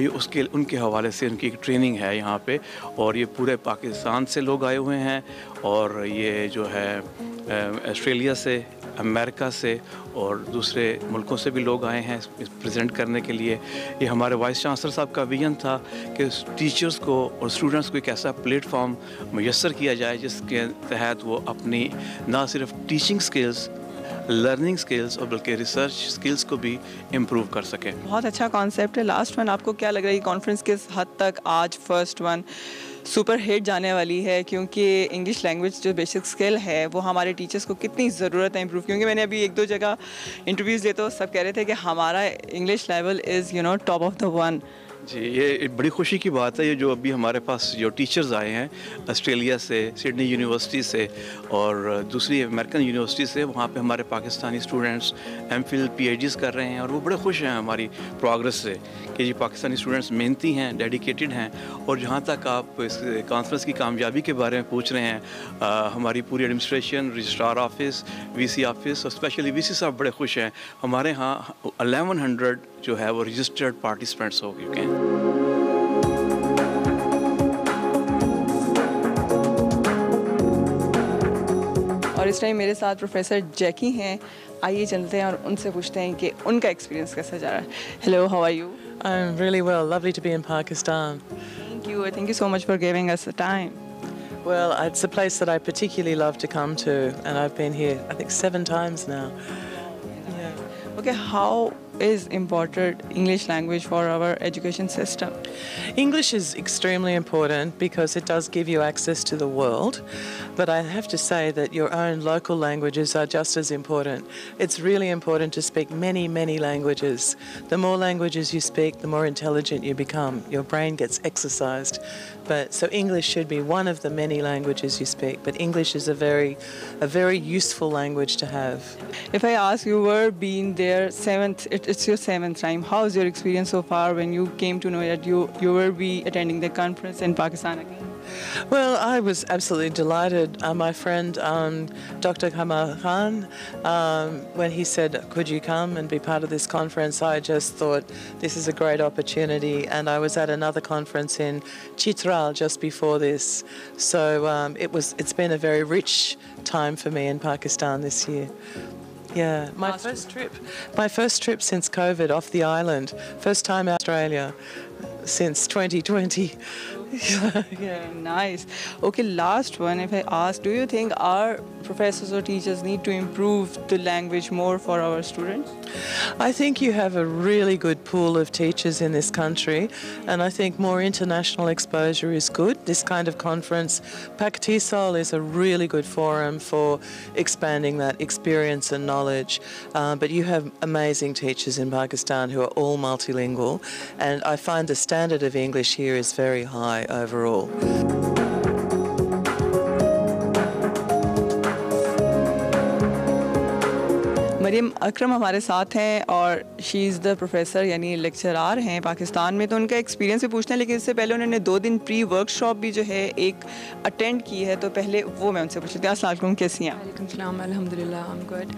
ये उसके, उनके हवाले से उनकी एक ट्रेनिंग है यहाँ पे, और ये पूरे पाकिस्तान से लोग आए हुए हैं, और ये जो है ऑस्ट्रेलिया से अमेरिका से और दूसरे मुल्कों से भी लोग आए हैं प्रेजेंट करने के लिए। ये हमारे वाइस चांसलर साहब का विजन था कि टीचर्स को और स्टूडेंट्स को एक ऐसा प्लेटफॉर्म मैसर किया जाए जिसके तहत वो अपनी ना सिर्फ़ टीचिंग स्किल्स लर्निंग स्किल्स और बल्कि रिसर्च स्किल्स को भी इम्प्रूव कर सकें। बहुत अच्छा कॉन्सेप्ट है। लास्ट वन आपको क्या लग रहा है कॉन्फ्रेंस किस हद तक आज फ़र्स्ट वन सुपर हिट जाने वाली है, क्योंकि इंग्लिश लैंग्वेज जो बेसिक स्किल है, वो हमारे टीचर्स को कितनी ज़रूरत है इम्प्रूव क्योंकि मैंने अभी एक दो जगह इंटरव्यूज़ लिए तो सब कह रहे थे कि हमारा English level is you know top of the one जी ये बड़ी खुशी की बात है ये जो अभी हमारे पास जो टीचर्स आए हैं ऑस्ट्रेलिया से सिडनी यूनिवर्सिटी से और दूसरी अमेरिकन यूनिवर्सिटी से वहाँ पे हमारे पाकिस्तानी स्टूडेंट्स एम फिल कर रहे हैं और वो बड़े खुश हैं हमारी प्रोग्रेस से कि जी पाकिस्तानी स्टूडेंट्स मेहनती हैं डेडिकेटेड हैं और जहाँ तक आप इस कॉन्फ्रेंस की कामयाबी के बारे में पूछ रहे हैं आ, हमारी पूरी administration registrar office VC office और स्पेशली वी साहब बड़े खुश हैं। हमारे यहाँ अलेवन जो है वो रजिस्टर्ड पार्टिसिपेंट्स हो चुके हैं और इस टाइम मेरे साथ प्रोफेसर जैकी हैं आइए चलते हैं और उनसे पूछते हैं कि उनका एक्सपीरियंस कैसा जा रहा है hello how are you I'm really well. Lovely to be in Pakistan. Thank you thank you so much for giving us the time Well, it's a place that I particularly love to come to, and I've been here, I think, seven times now. Okay, how is important English language for our education system? English is extremely important because it does give you access to the world, but I have to say that your own local languages are just as important. It's really important to speak many, many languages. The more languages you speak, the more intelligent you become. Your brain gets exercised. But so English should be one of the many languages you speak, but English is a very a very useful language to have. If I ask you were being there seventh, it, it's your seventh time. How is your experience so far when you came to know that you you will be attending the conference in Pakistan again? Well, I was absolutely delighted. Uh, my friend um, Dr. Kamal Khan, um, when he said, Could you come and be part of this conference? I just thought this is a great opportunity. And I was at another conference in Chitral just before this. So um, it was, it's been a very rich time for me in Pakistan this year. Yeah, my first trip, my first trip since COVID off the island. First time Australia since 2020. yeah. Nice. Okay, last one. If I ask, do you think our professors or teachers need to improve the language more for our students? I think you have a really good pool of teachers in this country, and I think more international exposure is good. This kind of conference, Paktisol is a really good forum for expanding that experience and knowledge. Uh, but you have amazing teachers in Pakistan who are all multilingual, and I find the standard of English here is very high overall. Mariam Akram हमारे साथ हैं और she is the professor यानी lecturer हैं पाकिस्तान में तो उनका experience भी पूछते हैं लेकिन इससे पहले उन्होंने दो दिन प्री वर्कशॉप भी जो है एक अटेंड की है तो पहले वो मैं उनसे पूछ लेती हूँ असलम कैसी हैं good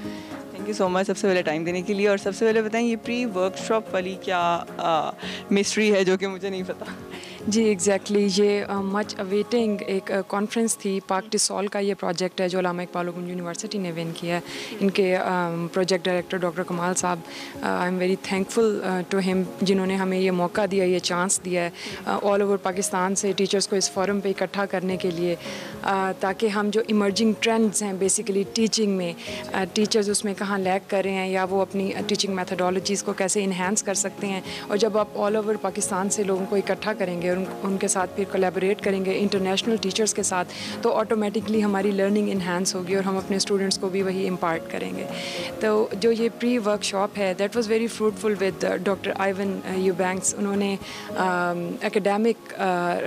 thank you so much सबसे पहले टाइम देने के लिए और सबसे पहले बताएँ ये प्री वर्कशॉप वाली क्या मिस्ट्री है जो कि मुझे नहीं पता। जी एग्जैक्टली exactly, ये मच uh, अवेटिंग एक कॉन्फ्रेंस uh, थी पाक टिसॉल का ये प्रोजेक्ट है जो लामा इकबाल यूनिवर्सिटी ने विन किया है। इनके प्रोजेक्ट डायरेक्टर डॉक्टर कमाल साहब I am very thankful to him जिन्होंने हमें ये मौका दिया ये चांस दिया है ऑल ओवर पाकिस्तान से टीचर्स को इस फोरम पे इकट्ठा करने के लिए uh, ताकि हम जो इमर्जिंग ट्रेंड्स हैं बेसिकली टीचिंग में टीचर्स उसमें कहाँ लैक कर रहे हैं या वो अपनी टीचिंग मैथडोलॉजीज़ को कैसे इन्हेंस कर सकते हैं और जब आप ऑल ओवर पाकिस्तान से लोगों को इकट्ठा करेंगे और उनके साथ फिर कोलेबोरेट करेंगे इंटरनेशनल टीचर्स के साथ तो ऑटोमेटिकली हमारी लर्निंग इन्हांस होगी और हम अपने स्टूडेंट्स को भी वही इम्पार्ट करेंगे। तो जो ये प्री वर्कशॉप है that was very fruitful with doctor Ivan Eubanks उन्होंने एकेडमिक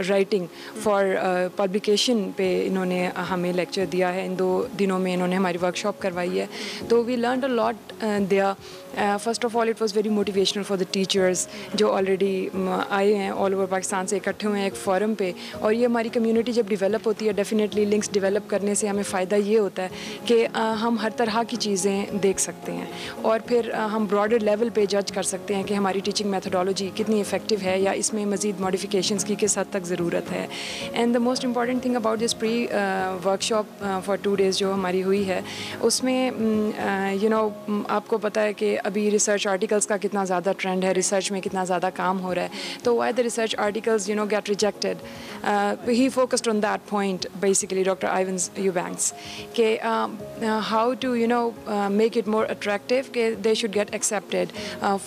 राइटिंग फॉर पब्लिकेशन पे इन्होंने हमें लेक्चर दिया है। इन दो दिनों में इन्होंने हमारी वर्कशॉप करवाई है। तो वी लर्न अ लॉट दिया first of all it was very motivational for the teachers जो ऑलरेडी आए हैं ऑल ओवर पाकिस्तान से इकट्ठे हुए हैं एक फोरम पे। और ये हमारी कम्युनिटी जब डेवलप होती है डेफिनेटली लिंक्स डेवलप करने से हमें फ़ायदा ये होता है कि हम हर तरह की चीज़ें देख सकते हैं। और फिर हम ब्रॉडर लेवल पे जज कर सकते हैं कि हमारी टीचिंग मैथडोलॉजी कितनी इफ़ेक्टिव है या इसमें मज़ीद मॉडिफिकेशंस की किस हद तक ज़रूरत है। And the most important thing about this pre workshop for two days जो हमारी हुई है, उसमें यू नो आपको पता है कि अभी रिसर्च आर्टिकल्स का कितना ज़्यादा ट्रेंड है रिसर्च में कितना ज़्यादा काम हो रहा है। तो why the research articles you know get rejected he focused on that point basically doctor Ivans Eubanks के how to you know make it more attractive के they should get accepted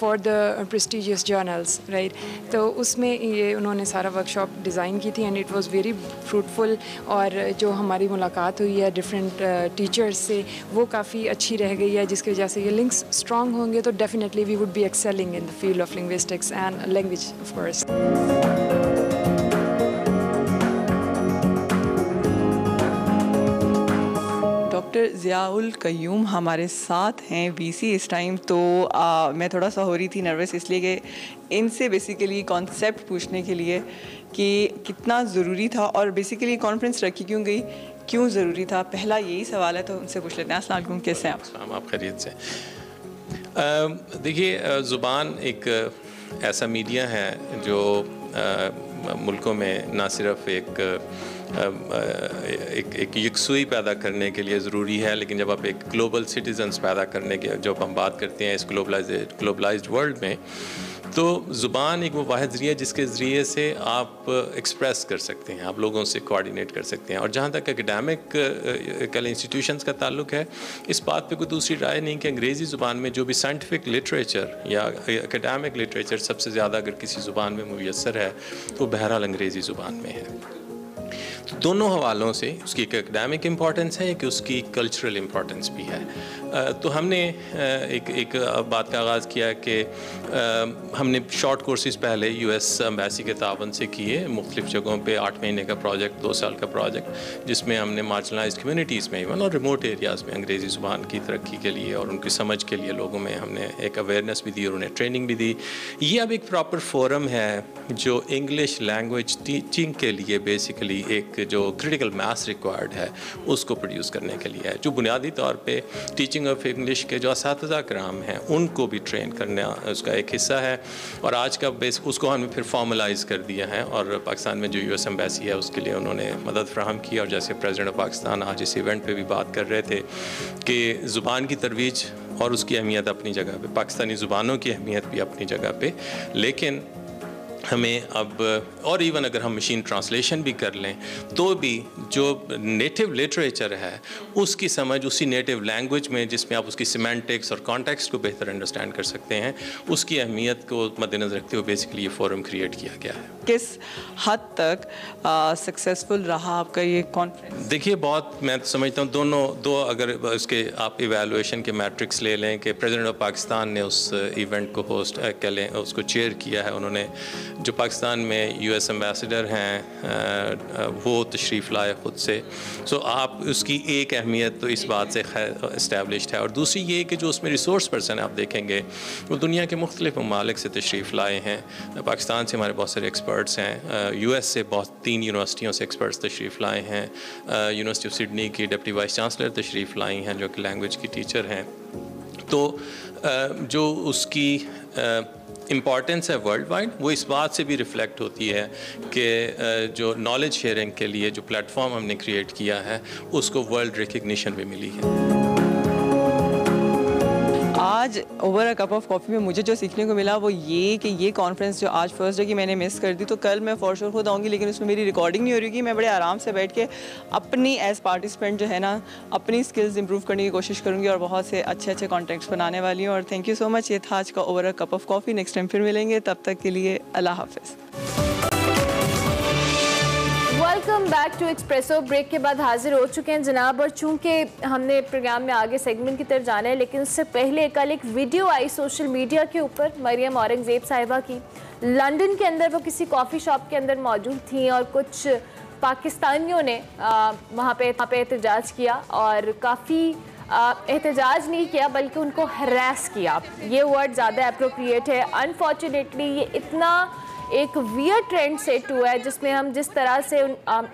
for the prestigious journals right तो उसमें ये उन्होंने सारा workshop design की थी and it was very fruitful और जो हमारी मुलाकात हुई है डिफरेंट टीचर्स uh, से, वो काफ़ी अच्छी रह गई है, जिसकी वजह से ये लिंक्स स्ट्रांग हो होंगे तो definitely we would be excelling in the field of linguistics and language of course doctor Ziaul Qayyum हमारे साथ हैं वीसी इस टाइम तो आ, मैं थोड़ा सा हो रही थी नर्वस इसलिए कि इनसे बेसिकली कॉन्सेप्ट पूछने के लिए कि कितना ज़रूरी था और बेसिकली कॉन्फ्रेंस रखी क्यों गई क्यों ज़रूरी था? पहला यही सवाल है तो उनसे पूछ लेते हैं। अस्सलाम कैसे हैं आप? आप खैरियत से देखिए ज़ुबान एक ऐसा मीडिया है जो मुल्कों में ना सिर्फ़ एक एक एक यकसुई पैदा करने के लिए ज़रूरी है, लेकिन जब आप एक ग्लोबल सिटीजन्स पैदा करने के, जब हम बात करते हैं इस ग्लोबलाइज, ग्लोबलाइज्ड वर्ल्ड में तो ज़ुबान एक वो वाद ज़रिया जिसके ज़रिए से आप एक्सप्रेस कर सकते हैं, आप लोगों से कोऑर्डिनेट कर सकते हैं। और जहाँ तक एकेडमिक कल इंस्टीट्यूशंस का ताल्लुक है, इस बात पे कोई दूसरी राय नहीं कि अंग्रेज़ी ज़ुबान में जो भी साइंटिफिक लिटरेचर या एकेडमिक लिटरेचर सबसे ज़्यादा अगर किसी ज़ुबान में मैसर है तो बहरहाल अंग्रेज़ी ज़ुबान में है। दोनों हवालों से उसकी एक एकेडमिक इम्पॉर्टेंस है कि उसकी कल्चरल इम्पॉर्टेंस भी है। तो हमने एक एक बात का आगाज़ किया कि हमने शॉर्ट कोर्सेज पहले यूएस एम्बेसी के तावन से किए, मुख्तलिफ़ जगहों पे आठ महीने का प्रोजेक्ट दो साल का प्रोजेक्ट जिसमें हमने मार्जिनलाइज कम्यूनिटीज़ में इवन और रिमोट एरियाज़ में अंग्रेज़ी ज़ुबान की तरक्की के लिए और उनकी समझ के लिए लोगों में हमने एक अवेयरनेस भी दी और उन्हें ट्रेनिंग भी दी। ये अब एक प्रॉपर फोरम है जो इंग्लिश लैंग्वेज टीचिंग के लिए बेसिकली एक जो क्रिटिकल मैथ्स रिक्वायर्ड है, उसको प्रोड्यूस करने के लिए है, जो बुनियादी तौर पर टीचिंग टीचिंग ऑफ़ इंग्लिश के जो इस कराम हैं, उनको भी ट्रेन करना, उसका एक हिस्सा है। और आज का बेस उसको हमने फिर फॉर्मलाइज कर दिया है और पाकिस्तान में जो यू एस एम्बेसी है, उसके लिए उन्होंने मदद फ्राहम की। और जैसे प्रेजिडेंट ऑफ़ पाकिस्तान आज इस इवेंट पर भी बात कर रहे थे कि ज़ुबान की तरवीज और उसकी अहमियत अपनी जगह पे, पाकिस्तानी ज़ुबानों की अहमियत भी अपनी जगह पे। लेकिन हमें अब और इवन अगर हम मशीन ट्रांसलेशन भी कर लें तो भी जो नेटिव लिटरेचर है उसकी समझ उसी नेटिव लैंग्वेज में जिसमें आप उसकी सिमेंटिक्स और कॉन्टेक्स्ट को बेहतर अंडरस्टैंड कर सकते हैं उसकी अहमियत को मद्देनज़र रखते हुए बेसिकली ये फोरम क्रिएट किया गया है। किस हद तक सक्सेसफुल रहा आपका ये कॉन्फ्रेंस देखिए बहुत मैं तो समझता हूँ दोनों दो अगर उसके आप इवेलुएशन के मैट्रिक्स ले लें कि प्रेसिडेंट ऑफ़ पाकिस्तान ने उस इवेंट को होस्ट कह लें उसको चेयर किया है उन्होंने जो पाकिस्तान में यूएस एम्बेसडर हैं वो तशरीफ़ लाए ख़ुद से। सो आप, उसकी एक अहमियत तो इस बात से इस्टेब्लिश है। और दूसरी ये कि जो उसमें रिसोर्स पर्सन आप देखेंगे, वो दुनिया के मुख्तलिफ़ ममालिक से तशरीफ़ लाए हैं। पाकिस्तान से हमारे बहुत सारे एक्सपर्ट्स हैं यू एस से बहुत, तीन यूनिवर्सिटियों से एक्सपर्ट्स तशरीफ़ लाए हैं यूनिवर्सिटी ऑफ़ सिडनी की डिप्टी वाइस चांसलर तशरीफ़ लाई हैं, जो कि लैंग्वेज की टीचर हैं। तो जो उसकी इम्पॉर्टेंस है वर्ल्ड वाइड वो इस बात से भी रिफ्लेक्ट होती है कि जो नॉलेज शेयरिंग के लिए जो प्लेटफॉर्म हमने क्रिएट किया है, उसको वर्ल्ड रिकग्निशन भी मिली है। आज over a cup of coffee में मुझे जो सीखने को मिला वो ये कि ये कॉन्फ्रेंस जो आज फ़र्स्ट डे की मैंने मिस कर दी तो कल मैं फॉर श्योर खुद आऊँगी, लेकिन उसमें मेरी रिकॉर्डिंग नहीं हो रही कि मैं बड़े आराम से बैठ के अपनी एज पार्टिसिपेंट जो है ना, अपनी स्किल्स इंप्रूव करने की कोशिश करूँगी और बहुत से अच्छे अच्छे कॉन्टेक्ट्स बनाने वाली हूँ। और थैंक यू सो मच ये था आज का over a cup of coffee next time फिर मिलेंगे। तब तक के लिए अल्लाह हाफिज़। Welcome back to Expresso break के बाद हाजिर हो चुके हैं जनाब और चूँकि हमने प्रोग्राम में आगे सेगमेंट की तरफ़ जाना है, लेकिन उससे पहले कल एक वीडियो आई सोशल मीडिया के ऊपर मरियम औरंगज़ेब साहिबा की। लंदन के अंदर वो किसी कॉफ़ी शॉप के अंदर मौजूद थी और कुछ पाकिस्तानियों ने वहाँ पे वहाँ पे एहतजाज किया और काफ़ी एहतजाज नहीं किया, बल्कि उनको हरास किया। ये वर्ड ज़्यादा अप्रोप्रिएट है। अनफॉर्चुनेटली ये इतना एक वियर ट्रेंड सेट हुआ है, जिसमें हम जिस तरह से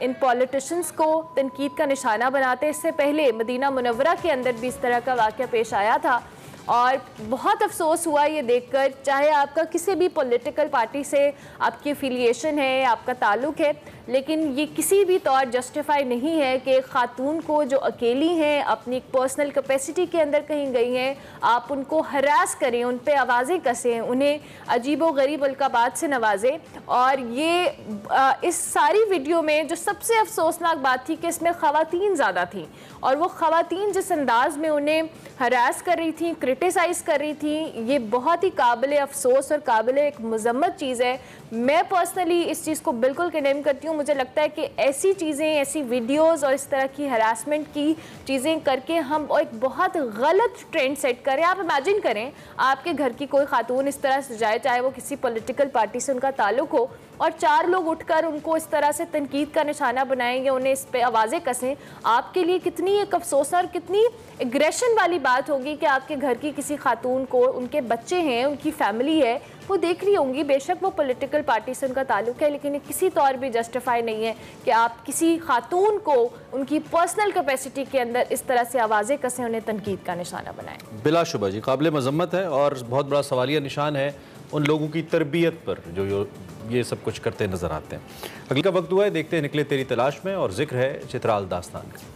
इन पॉलिटिशन्स को तनकीद का निशाना बनाते हैं। इससे पहले मदीना मुनवरा के अंदर भी इस तरह का वाक़ पेश आया था। और बहुत अफसोस हुआ ये देखकर, चाहे आपका किसी भी पॉलिटिकल पार्टी से आपकी एफिलिएशन है आपका ताल्लुक है लेकिन ये किसी भी तौर जस्टिफाई नहीं है कि खातून को जो अकेली हैं, अपनी पर्सनल कैपेसिटी के अंदर कहीं गई हैं, आप उनको हरास करें, उन पर आवाज़ें कसें, उन्हें अजीब व गरीब अलकाबात से नवाजें। और ये इस सारी वीडियो में जो सबसे अफसोसनाक बात थी कि इसमें ख़वातीन ज़्यादा थी, और वो ख़वातीन जिस अंदाज में उन्हें हरास कर रही थी क्रिटिसाइज़ कर रही थी, ये बहुत ही काबिल अफसोस और काबिल एक मजम्मत चीज़ है मैं पर्सनली इस चीज़ को बिल्कुल कंडेम करती हूँ। मुझे लगता है कि ऐसी चीज़ें, ऐसी वीडियोस और इस तरह की हरासमेंट की चीज़ें करके हम एक बहुत गलत ट्रेंड सेट करें। आप इमेजिन करें, आपके घर की कोई खातून इस तरह से जाए, चाहे वो किसी पॉलिटिकल पार्टी से उनका ताल्लुक हो और चार लोग उठकर उनको इस तरह से तनकीद का निशाना बनाएँगे, उन्हें इस पर आवाज़ें कसें। आपके लिए कितनी एक अफसोस और कितनी एग्रेशन वाली बात होगी कि आपके घर की किसी खातून को उनके बच्चे हैं, उनकी फैमिली है, वो देख रही होंगी। बेशक वो पॉलिटिकल पार्टी से उनका ताल्लुक है, लेकिन किसी तौर भी जस्टिफाई नहीं है कि आप किसी खातून को उनकी पर्सनल कैपेसिटी के अंदर इस तरह से आवाज़ें कसें, उन्हें तनकीद का निशाना बनाएँ। बिलाशुबा जी, काबिल मजम्मत है और बहुत बड़ा सवालिया निशान है। उन लोगों की तरबियत पर जो ये सब कुछ करते नज़र आते हैं। अगले का वक्त हुआ है देखते हैं निकले तेरी तलाश में और ज़िक्र है चित्राल दास्तान का।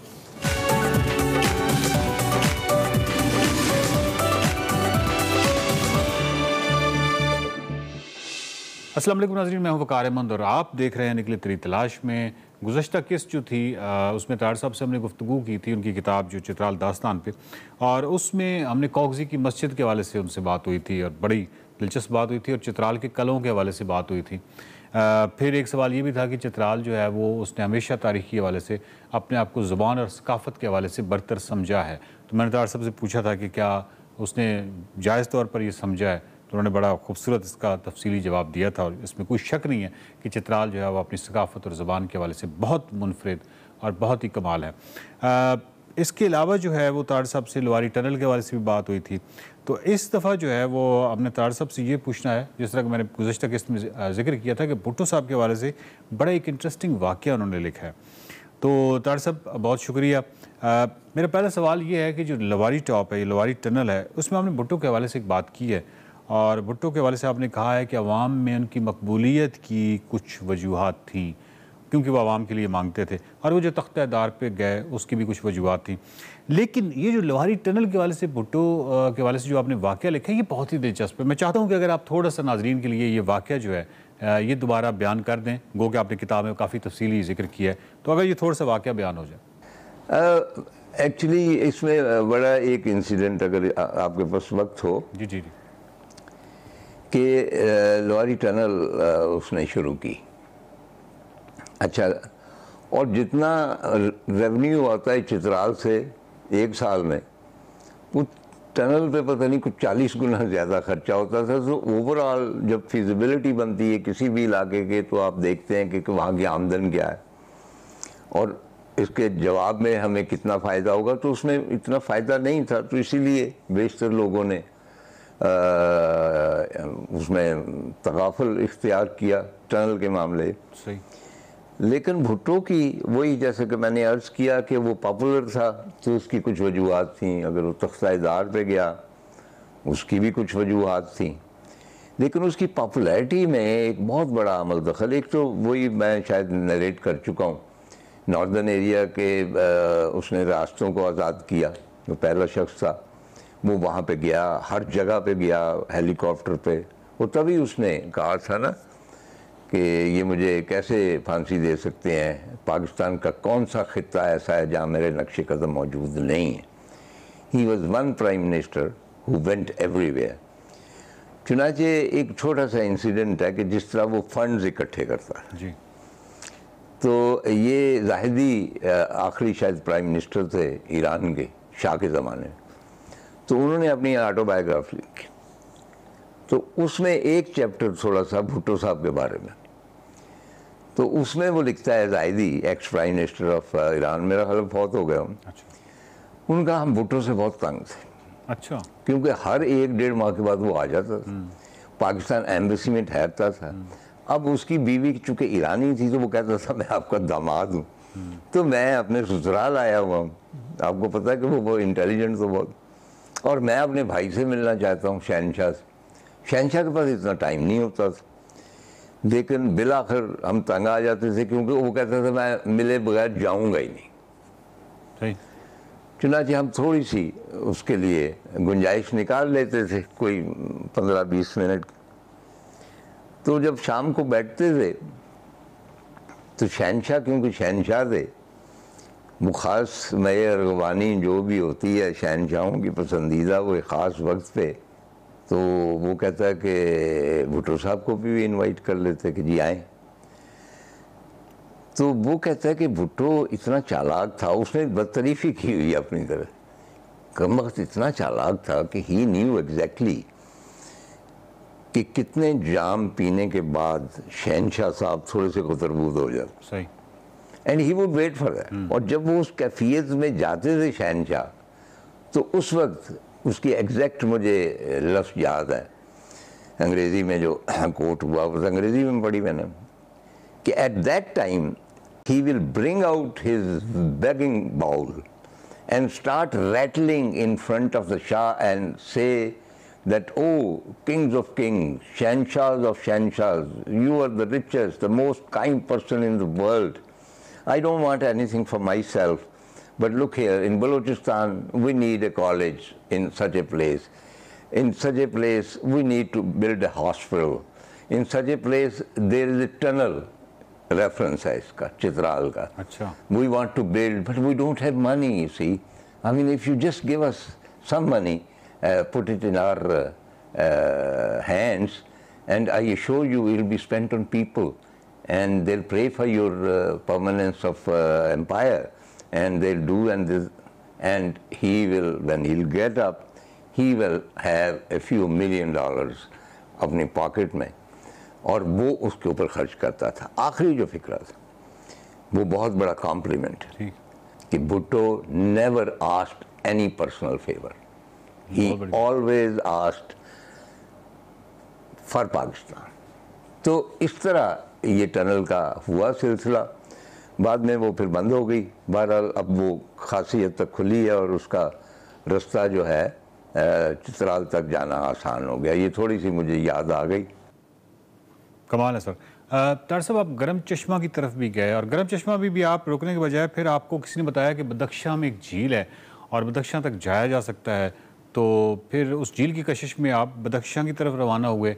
असलम नाजरीन मैं हूँ वकार अहमद और आप देख रहे हैं निकले तेरी तलाश में। गुजशत किस्त जो थी आ, उसमें तार साहब से हमने गुफ्तु की थी उनकी किताब जो चित्राल दास्तान पे। और उसमें हमने कौगजी की मस्जिद के हवाले से उनसे बात हुई थी और बड़ी दिलचस्प बात हुई थी और चित्राल के कलों के हवाले से बात हुई थी। आ, फिर एक सवाल ये भी था कि चित्राल जो है वो उसने हमेशा तारीख के हवाले से अपने आप को ज़ुबान और सकाफ़त के हवाले से बरतर समझा है। तो मैंने तार साहब से पूछा था कि क्या उसने जायज़ तौर पर यह समझा है? तो उन्होंने बड़ा खूबसूरत इसका तफसीली जवाब दिया था और इसमें कोई शक नहीं है कि चित्राल जो है वो अपनी सकाफ़त और ज़बान के हवाले से बहुत मुनफरद और बहुत ही कमाल है। आ, इसके अलावा जो है वो तार साहब से लोहारी टनल के हवाले से भी बात हुई थी। तो इस दफ़ा जो है वो अपने तार साहब से ये पूछना है, जिस तरह मैंने गुजशत किस्त में ज़िक्र किया था कि भुट्टो साहब के हवाले से बड़ा एक इंटरेस्टिंग वाक़ उन्होंने लिखा है। तो तार साहब, बहुत शुक्रिया। मेरा पहला सवाल ये है कि जो लवारी टॉप है, ये लवारी टनल है, उसमें आपने भुट्टो के हवाले से एक बात की है और भुट्टो के वाले से आपने कहा है कि अवाम में उनकी मकबूलीत की कुछ वजूहत थी, क्योंकि वो आवाम के लिए मांगते थे और वो जो तख्तादार पे गए, उसकी भी कुछ वजूहत थी। लेकिन ये जो लोहारी टनल के वाले से भुट्टो के वाले से जो आपने वाक़ लिखा है ये बहुत ही दिलचस्प है। मैं चाहता हूँ कि अगर आप थोड़ा सा नाजरीन के लिए ये वाक़ जो है ये दोबारा बयान कर दें। गो कि आपने किताब में काफ़ी तफसीली ज़िक्र किया है। तो अगर ये थोड़ा सा वाक़ बयान हो जाए। एक्चुअली इसमें बड़ा एक इंसिडेंट अगर आपके पास वक्त हो। जी जी जी। कि लोहारी टनल उसने शुरू की। अच्छा और जितना रेवेन्यू आता है चित्राल से एक साल में वो टनल पे पता नहीं कुछ चालीस गुना ज़्यादा खर्चा होता था। तो ओवरऑल जब फिजिबिलिटी बनती है किसी भी इलाके के तो आप देखते हैं कि, वहाँ की आमदन क्या है। और इसके जवाब में हमें कितना फ़ायदा होगा? तो उसमें इतना फ़ायदा नहीं था। तो इसीलिए बेशतर लोगों ने आ, उसमें तगाफल इख्तियार किया टनल के मामले। सही। लेकिन भुट्टो की वही जैसे कि मैंने अर्ज़ किया कि वो पॉपुलर था तो उसकी कुछ वजूहत थी। अगर वो तख्तादार पे गया, उसकी भी कुछ वजूहत थी। लेकिन उसकी पॉपुलैरिटी में एक बहुत बड़ा अमल दखल, एक तो वही मैं शायद नरेट कर चुका हूँ। नॉर्दर्न एरिया के उसने रास्तों को आज़ाद किया, जो पहला शख्स था, वो वहाँ पे गया, हर जगह पे गया हेलीकॉप्टर पे। वो तभी उसने कहा था ना कि ये मुझे कैसे फांसी दे सकते हैं? पाकिस्तान का कौन सा खत्ता ऐसा है जहाँ मेरे नक्श कदम मौजूद नहीं है? He was one prime minister who went everywhere चुनाचे एक छोटा सा इंसिडेंट है कि जिस तरह वो फंड्स इकट्ठे करता है। जी। तो ये जाहिदी आखिरी शायद प्राइम मिनिस्टर थे ईरान के शाह के ज़माने में। तो उन्होंने अपनी ऑटोबायोग्राफी लिखी। तो उसमें एक चैप्टर थोड़ा सा भुट्टो साहब के बारे में। तो उसमें वो लिखता है Zaidi ex prime minister of Iran मेरा ख्याल बहुत हो गया अच्छा। उनका हम भुट्टो से बहुत तंग थे। अच्छा। क्योंकि हर एक डेढ़ माह के बाद वो आ जाता था। पाकिस्तान एम्बेसी में ठहरता था। अब उसकी बीवी चूँकि ईरानी थी तो वो कहता था मैं आपका दामाद हूँ तो मैं अपने ससुराल आया हुआ हूँ। आपको पता है कि वो बहुत इंटेलिजेंट तो बहुत। और मैं अपने भाई से मिलना चाहता हूँ शहनशाह से। शहनशाह के पास इतना टाइम नहीं होता था। लेकिन बिलाखिर हम तंग आ जाते थे क्योंकि वो कहते थे मैं मिले बगैर जाऊँगा ही नहीं। चुनाचे हम थोड़ी सी उसके लिए गुंजाइश निकाल लेते थे कोई पंद्रह बीस मिनट। तो जब शाम को बैठते थे तो शहनशाह क्योंकि शहनशाह थे वो ख़ास मय अरगवानी जो भी होती है शहनशाहों की पसंदीदा वो एक ख़ास वक्त पे तो वो कहता है कि भुट्टो साहब को भी इनवाइट कर लेते कि जी आए। तो वो कहता है कि भुट्टो इतना चालाक था उसने बदतरीफी की हुई अपनी तरह। कम वक्त इतना चालाक था कि ही न्यू एग्जैक्टली कि कितने जाम पीने के बाद शहनशाह साहब थोड़े से कुतरबूद हो जाते। सही। And he would wait for that और जब वो उस कैफियत में जाते थे शहनशाह तो उस वक्त उसकी एग्जैक्ट मुझे लफ्ज़ याद है अंग्रेज़ी में जो कोट हुआ वो अंग्रेज़ी में पढ़ी मैंने कि at that time he will bring out his begging bowl and start rattling in front of the Shah and say that, oh, kings of kings, Shanshahs of Shanshahs, you are the richest, the most kind person in the world. I don't want anything for myself. But look here, in Balochistan, we need a college in such a place. In such a place, we need to build a hospital. In such a place, there is a tunnel reference है इसका चित्राल का अच्छा we want to build but we don't have money you see I mean if you just give us some money uh, put it in our uh, uh, hands and I assure you it will be spent on people and they'll pray for your uh, permanence of uh, empire And they'll do and this and he will when he'll get up he will have a few million dollars अपनी pocket में और वो उसके ऊपर खर्च करता था। आखिरी जो फिक्रा था वो बहुत बड़ा कॉम्प्लीमेंट है कि Bhutto never asked any personal favour he always asked for Pakistan तो इस तरह ये टनल का हुआ सिलसिला। बाद में वो फिर बंद हो गई। बहरहाल अब वो खासी हद तक खुली है और उसका रास्ता जो है चित्राल तक जाना आसान हो गया। ये थोड़ी सी मुझे याद आ गई। कमाल है सर। तार साहब आप गर्म चश्मा की तरफ़ भी गए और गर्म चश्मा भी, भी आप रोकने के बजाय फिर आपको किसी ने बताया कि बदख्शा में एक झील है और बदख्शा तक जाया जा सकता है तो फिर उस झील की कशिश में आप बदख्शा की तरफ़ रवाना हुए।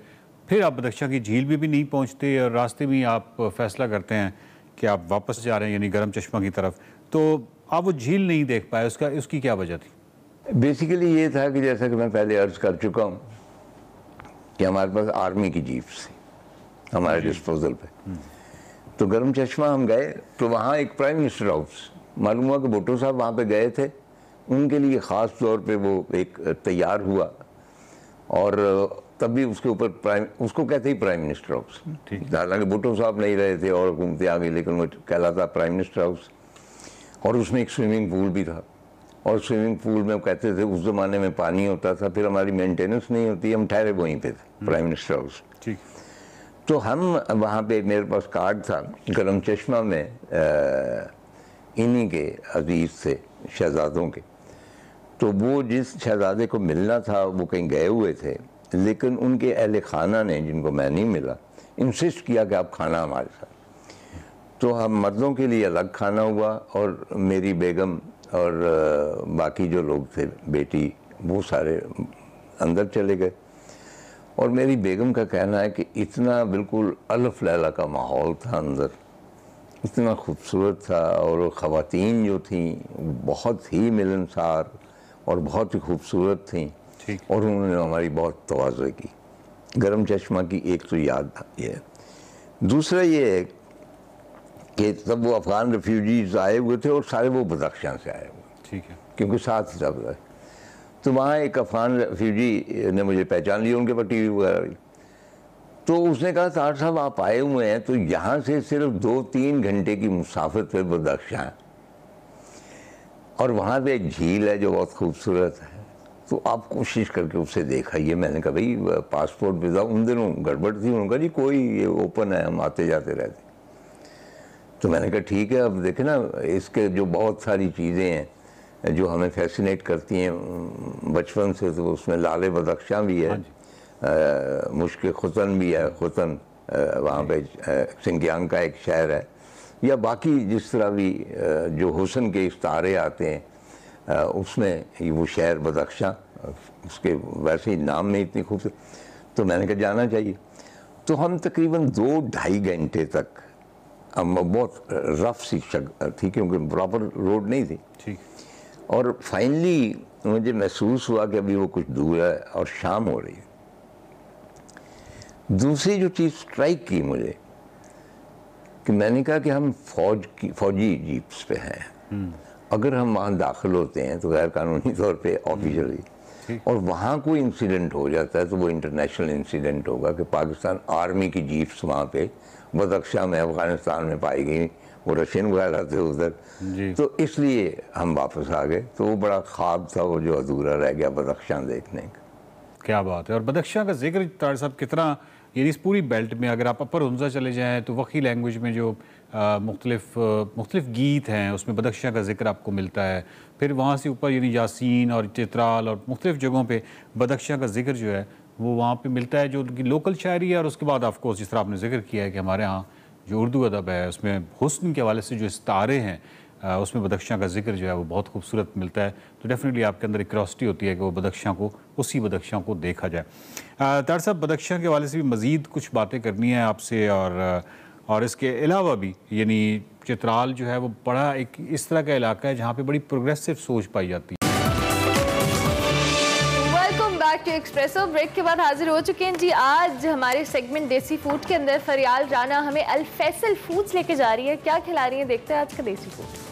फिर आप बदख्शा की झील भी, भी नहीं पहुँचते और रास्ते में आप फैसला करते हैं। कि आप वापस जा रहे हैं यानी गर्म चश्मा की तरफ़ तो आप वो झील नहीं देख पाए उसका उसकी क्या वजह थी? बेसिकली ये था कि जैसा कि मैं पहले अर्ज़ कर चुका हूँ कि हमारे पास आर्मी की जीप्स थी हमारे डिस्पोजल पे। तो गर्म चश्मा हम गए तो वहाँ एक प्राइम मिनिस्टर हाउस मालूम हुआ कि भुट्टो साहब वहाँ पे गए थे उनके लिए ख़ास तौर पे वो एक तैयार हुआ और तब भी उसके ऊपर प्राइम उसको कहते ही प्राइम मिनिस्टर हाउस हालाँकि भुट्टो साहब नहीं रहे थे और घूमते आ गए लेकिन वो कहलाता प्राइम मिनिस्टर हाउस और उसमें एक स्विमिंग पूल भी था। और स्विमिंग पूल में कहते थे उस ज़माने में पानी होता था फिर हमारी मेंटेनेंस नहीं होती हम ठहरे वहीं पे थे प्राइम मिनिस्टर हाउस ठीक। तो हम वहाँ पे मेरे पास कार्ड था गरम चश्मा में इन्हीं के अज़ीज़ से शहजादों के। तो वो जिस शहजादे को मिलना था वो कहीं गए हुए थे लेकिन उनके अहल खाना ने, जिनको मैं नहीं मिला इंसिस्ट किया कि आप खाना हमारे साथ। तो हम मर्दों के लिए अलग खाना हुआ और मेरी बेगम और बाकी जो लोग थे, बेटी, वो सारे अंदर चले गए। और मेरी बेगम का कहना है कि इतना बिल्कुल अलफ लैला का माहौल था अंदर। इतना खूबसूरत था और ख़वातीन जो थीं, बहुत ही मिलनसार और बहुत ही खूबसूरत थी। और उन्होंने हमारी बहुत तोज़े की। गर्म चश्मा की एक तो याद ये है। दूसरा ये है कि तब वो अफ़गान रेफ्यूजीज आए हुए थे और सारे वो बदख्शां से आए हुए। ठीक है। क्योंकि साथ सब तो वहाँ एक अफगान रेफ्यूजी ने मुझे पहचान लिया उनके पास टी वगैरह भी तो उसने कहा तार साहब आप आए हुए हैं तो यहाँ से सिर्फ़ दो तीन घंटे की मुसाफत पे बदख्शा और वहाँ पे एक झील है जो बहुत खूबसूरत है। तो आप कोशिश करके उसे देखा ये मैंने कहा भाई पासपोर्ट वीज़ा उन दिनों गड़बड़ थी उन्होंने कहा जी कोई ये ओपन है हम आते जाते रहते तो मैंने कहा ठीक है अब देखे ना इसके जो बहुत सारी चीज़ें हैं जो हमें फैसिनेट करती हैं बचपन से तो उसमें लाले बदख्शां भी है मुश्क खुतन भी है खुतन वहाँ पे सिंगियांग का एक शहर है या बाकी जिस तरह भी जो हुसन के इस्तारे आते हैं उसमें वो शहर बदख्शां उसके वैसे ही नाम में इतनी खूबसूरत। तो मैंने कहा जाना चाहिए। तो हम तकरीबन दो ढाई घंटे तक हम बहुत रफ सी शक थी क्योंकि प्रॉपर रोड नहीं थी। ठीक। और फाइनली मुझे महसूस हुआ कि अभी वो कुछ दूर है और शाम हो रही है। दूसरी जो चीज़ स्ट्राइक की मुझे कि मैंने कहा कि हम फौज की फौजी जीप्स पे हैं। अगर हम वहाँ दाखिल होते हैं तो गैर कानूनी तौर पे ऑफिशियली और वहाँ कोई इंसिडेंट हो जाता है तो वो इंटरनेशनल इंसिडेंट होगा कि पाकिस्तान आर्मी की जीप्स वहाँ पे बदख्शा में अफ़गानिस्तान में पाई गई वो रशियन वगैरह थे उधर। तो इसलिए हम वापस आ गए। तो वो बड़ा ख्वाब था वो जो अधूरा रह गया बदख्शा देखने का। क्या बात है। और बदख्शां का ज़िक्र तार साहब कितना यानी इस पूरी बेल्ट में अगर आप अपर हंजा चले जाएँ तो वकी लैंग्वेज में जो मुख्तलिफ़ मुख्तलिफ़ गीत हैं उसमें बदख्शां का ज़िक्र आपको मिलता है। फिर वहाँ से ऊपर यानी यासीन और चित्राल और मुख्तलिफ़ जगहों पर बदख्शां का ज़िक्र जो है वो वहाँ पर मिलता है जो उनकी लोकल शायरी है और उसके बाद ऑफकोर्स जिस तरह आपने ज़िक्र किया है कि हमारे यहाँ जो उर्दू अदब है उसमें हुस्न के हवाले से जो इस्तारे हैं उसमें बदख्शां का ज़िक्र जो है वो बहुत खूबसूरत मिलता है। तो डेफिनेटली आपके अंदर एक क्रोसिटी होती है कि वो बदख्शां को उसी बदख्शां को देखा जाए। तार साहब बदख्शां के हवाले से भी मज़ीद कुछ बातें करनी है आपसे और अ, और इसके अलावा भी, यानी चित्राल जो है वो बड़ा एक इस तरह का इलाका है जहाँ पे बड़ी प्रोग्रेसिव सोच पाई जाती है। एक्सप्रेसो ब्रेक के बाद हाजिर हो चुके हैं जी आज हमारे सेगमेंट देसी फ़ूड के अंदर फरियाल राना हमें अल फैसल फूड्स लेके जा रही है। क्या खिला रही है? देखते हैं आज का देसी फ़ूड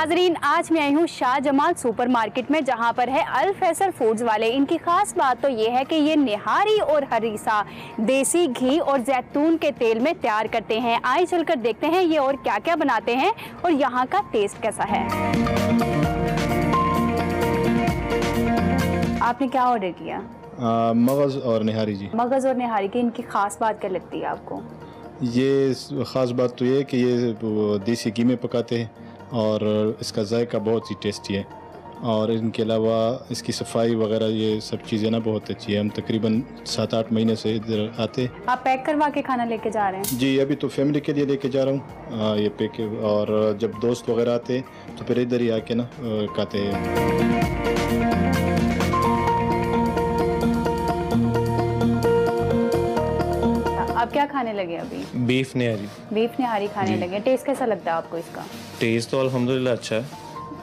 नाजरीन आज मैं आई हूँ शाह जमाल सुपर मार्केट में जहाँ पर है अल फैसल फूड्स वाले। इनकी खास बात तो ये है कि ये निहारी और हरीसा देसी घी और जैतून के तेल में तैयार करते हैं। आइए चलकर देखते हैं ये और क्या क्या बनाते हैं और यहाँ का टेस्ट कैसा है। आपने क्या ऑर्डर किया? आ, मगज़ और निहारी जी। मगज और निहारी की इनकी खास बात क्या लगती है आपको? ये ख़ास बात तो ये है कि ये देसी घी में पकाते हैं। और इसका जायका बहुत ही टेस्टी है। और इनके अलावा इसकी सफ़ाई वगैरह ये सब चीज़ें ना बहुत अच्छी है। हम तकरीबन सात आठ महीने से इधर आते हैं। आप पैक करवा के खाना लेके जा रहे हैं? जी अभी तो फैमिली के लिए लेके जा रहा हूँ। ये पैक और जब दोस्त वगैरह आते तो फिर इधर ही आके ना खाते हैं। क्या खाने लगे अभी? बीफ निहारी। बीफ निहारी खाने लगे। टेस्ट कैसा लगता है आपको इसका? टेस्ट तो अलहमदुल्ला अच्छा है।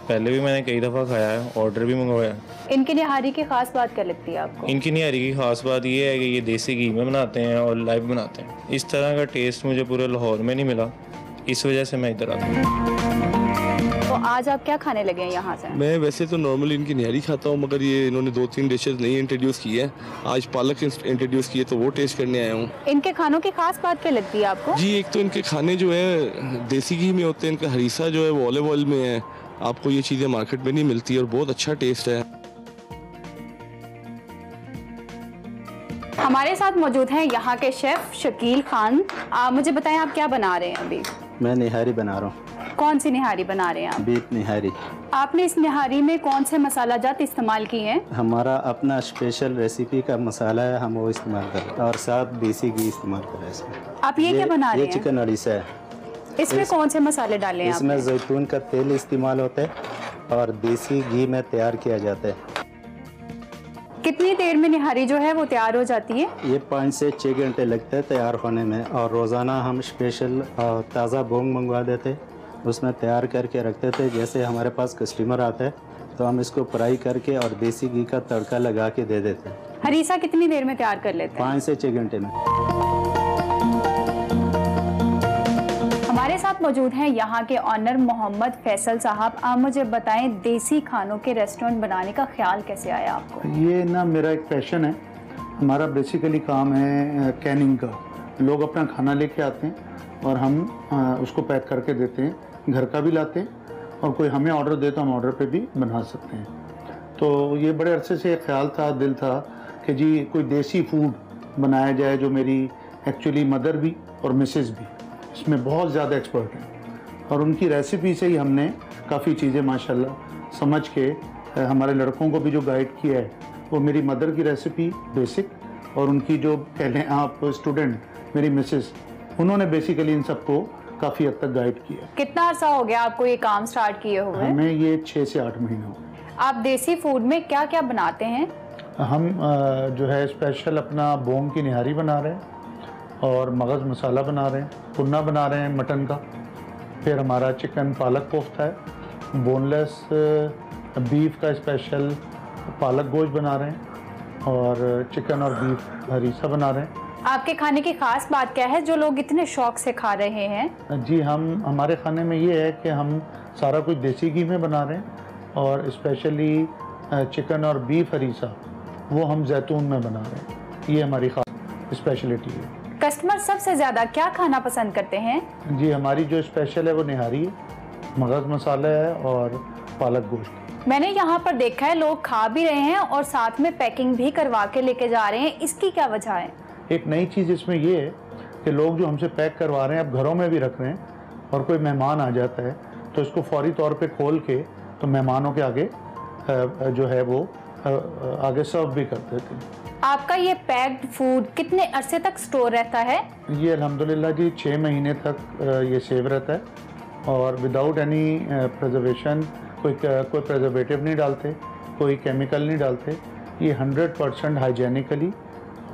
पहले भी मैंने कई दफ़ा खाया है ऑर्डर भी मंगवाया। इनकी निहारी की खास बात क्या लगती है आपको? इनकी निहारी की खास बात ये है कि ये देसी घी में बनाते हैं और लाइव बनाते हैं। इस तरह का टेस्ट मुझे पूरे लाहौर में नहीं मिला। इस वजह से मैं इधर आता हूँ। आज आप क्या खाने लगे हैं यहाँ से? मैं वैसे तो नॉर्मली इनकी निहारी खाता हूँ मगर ये इन्होंने दो तीन डिशेज नहीं इंट्रोड्यूस की है। आज पालक इंट्रोड्यूस किए तो वो टेस्ट करने आया हूँ। इनके खानों की खास बात क्या लगती है आपको? जी एक तो इनके खाने जो है देसी घी में होते हैं इनका हरीसा जो है वो ऑलिव ऑयल में है। आपको ये चीज़ें मार्केट में नहीं मिलती और बहुत अच्छा टेस्ट है। हमारे साथ मौजूद हैं यहाँ के शेफ शकील खान। आ, मुझे बताएँ आप क्या बना रहे हैं अभी? मैं निहारी बना रहा हूँ। कौन सी निहारी बना रहे हैं आप? बीफ निहारी। आपने इस निहारी में कौन से मसाला जात इस्तेमाल किए हैं? हमारा अपना स्पेशल रेसिपी का मसाला है हम वो इस्तेमाल कर रहे हैं। और साथ देसी घी इस्तेमाल कर रहे हैं इसमें। आप ये ये क्या बना रहे ये हैं? चिकन अड़ीसा है इसमें इस- कौन से मसाले डाले हैं इसमें जैतून का तेल इस्तेमाल होता है और देसी घी में तैयार किया जाता है। कितनी देर में निहारी जो है वो तैयार हो जाती है? ये पाँच से छः घंटे लगते हैं तैयार होने में और रोज़ाना हम स्पेशल ताज़ा बोंग मंगवा देते उसमें तैयार करके रखते थे। जैसे हमारे पास कस्टमर आते हैं तो हम इसको फ्राई करके और देसी घी का तड़का लगा के दे देते हैं। हरीसा कितनी देर में तैयार कर लेते हैं? पाँच से छः घंटे में। हमारे साथ मौजूद हैं यहाँ के ऑनर मोहम्मद फैसल साहब। आप मुझे बताएँ, देसी खानों के रेस्टोरेंट बनाने का ख्याल कैसे आया आपको? ये ना मेरा एक पैशन है। हमारा बेसिकली काम है कैनिंग का। लोग अपना खाना लेके आते हैं और हम उसको पैक करके देते हैं। घर का भी लाते हैं और कोई हमें ऑर्डर दे तो हम ऑर्डर पे भी बना सकते हैं। तो ये बड़े अरसे से ख्याल था, दिल था कि जी कोई देसी फ़ूड बनाया जाए जो मेरी एक्चुअली मदर भी और मिसेस भी। इसमें बहुत ज़्यादा एक्सपर्ट हैं। और उनकी रेसिपी से ही हमने काफ़ी चीज़ें माशाल्लाह समझ के हमारे लड़कों को भी जो गाइड किया है वो मेरी मदर की रेसिपी बेसिक और उनकी जो कह लें आप स्टूडेंट मेरी मिसेस उन्होंने बेसिकली इन सबको काफ़ी हद तक गाइड किया कितना अर्सा हो गया आपको ये काम स्टार्ट किए हुए? हमें ये छः से आठ महीने हो आप देसी फ़ूड में क्या क्या बनाते हैं? हम जो है स्पेशल अपना बोंग की निहारी बना रहे हैं। और मगज़ मसाला बना रहे हैं पुन्ना बना रहे हैं मटन का। फिर हमारा चिकन पालक कोफ्ता है। बोनलेस बीफ का स्पेशल पालक गोश्त बना रहे हैं और चिकन और बीफ हरीसा बना रहे हैं। आपके खाने की खास बात क्या है जो लोग इतने शौक से खा रहे हैं? जी हम हमारे खाने में ये है कि हम सारा कुछ देसी घी में बना रहे हैं और स्पेशली चिकन और बीफ हरीसा वो हम जैतून में बना रहे हैं। ये हमारी खास स्पेशलिटी है। कस्टमर सबसे ज़्यादा क्या खाना पसंद करते हैं? जी हमारी जो स्पेशल है वो निहारी है मगज़ मसाला है और पालक गोश्त। मैंने यहाँ पर देखा है लोग खा भी रहे हैं और साथ में पैकिंग भी करवा के लेके जा रहे हैं। इसकी क्या वजह है? एक नई चीज़ इसमें ये है कि लोग जो हमसे पैक करवा रहे हैं अब घरों में भी रख रहे हैं और कोई मेहमान आ जाता है तो इसको फौरी तौर पे खोल के तो मेहमानों के आगे जो है वो आगे सर्व भी कर देते हैं आपका ये पैक्ड फ़ूड कितने अरसे तक स्टोर रहता है? ये अल्हम्दुलिल्लाह जी छः महीने तक ये सेव रहता है। और विदाउट एनी प्रजर्वेशन कोई कोई प्रजर्वेटिव नहीं डालते कोई केमिकल नहीं डालते। ये हंड्रेड परसेंट हाइजेनिकली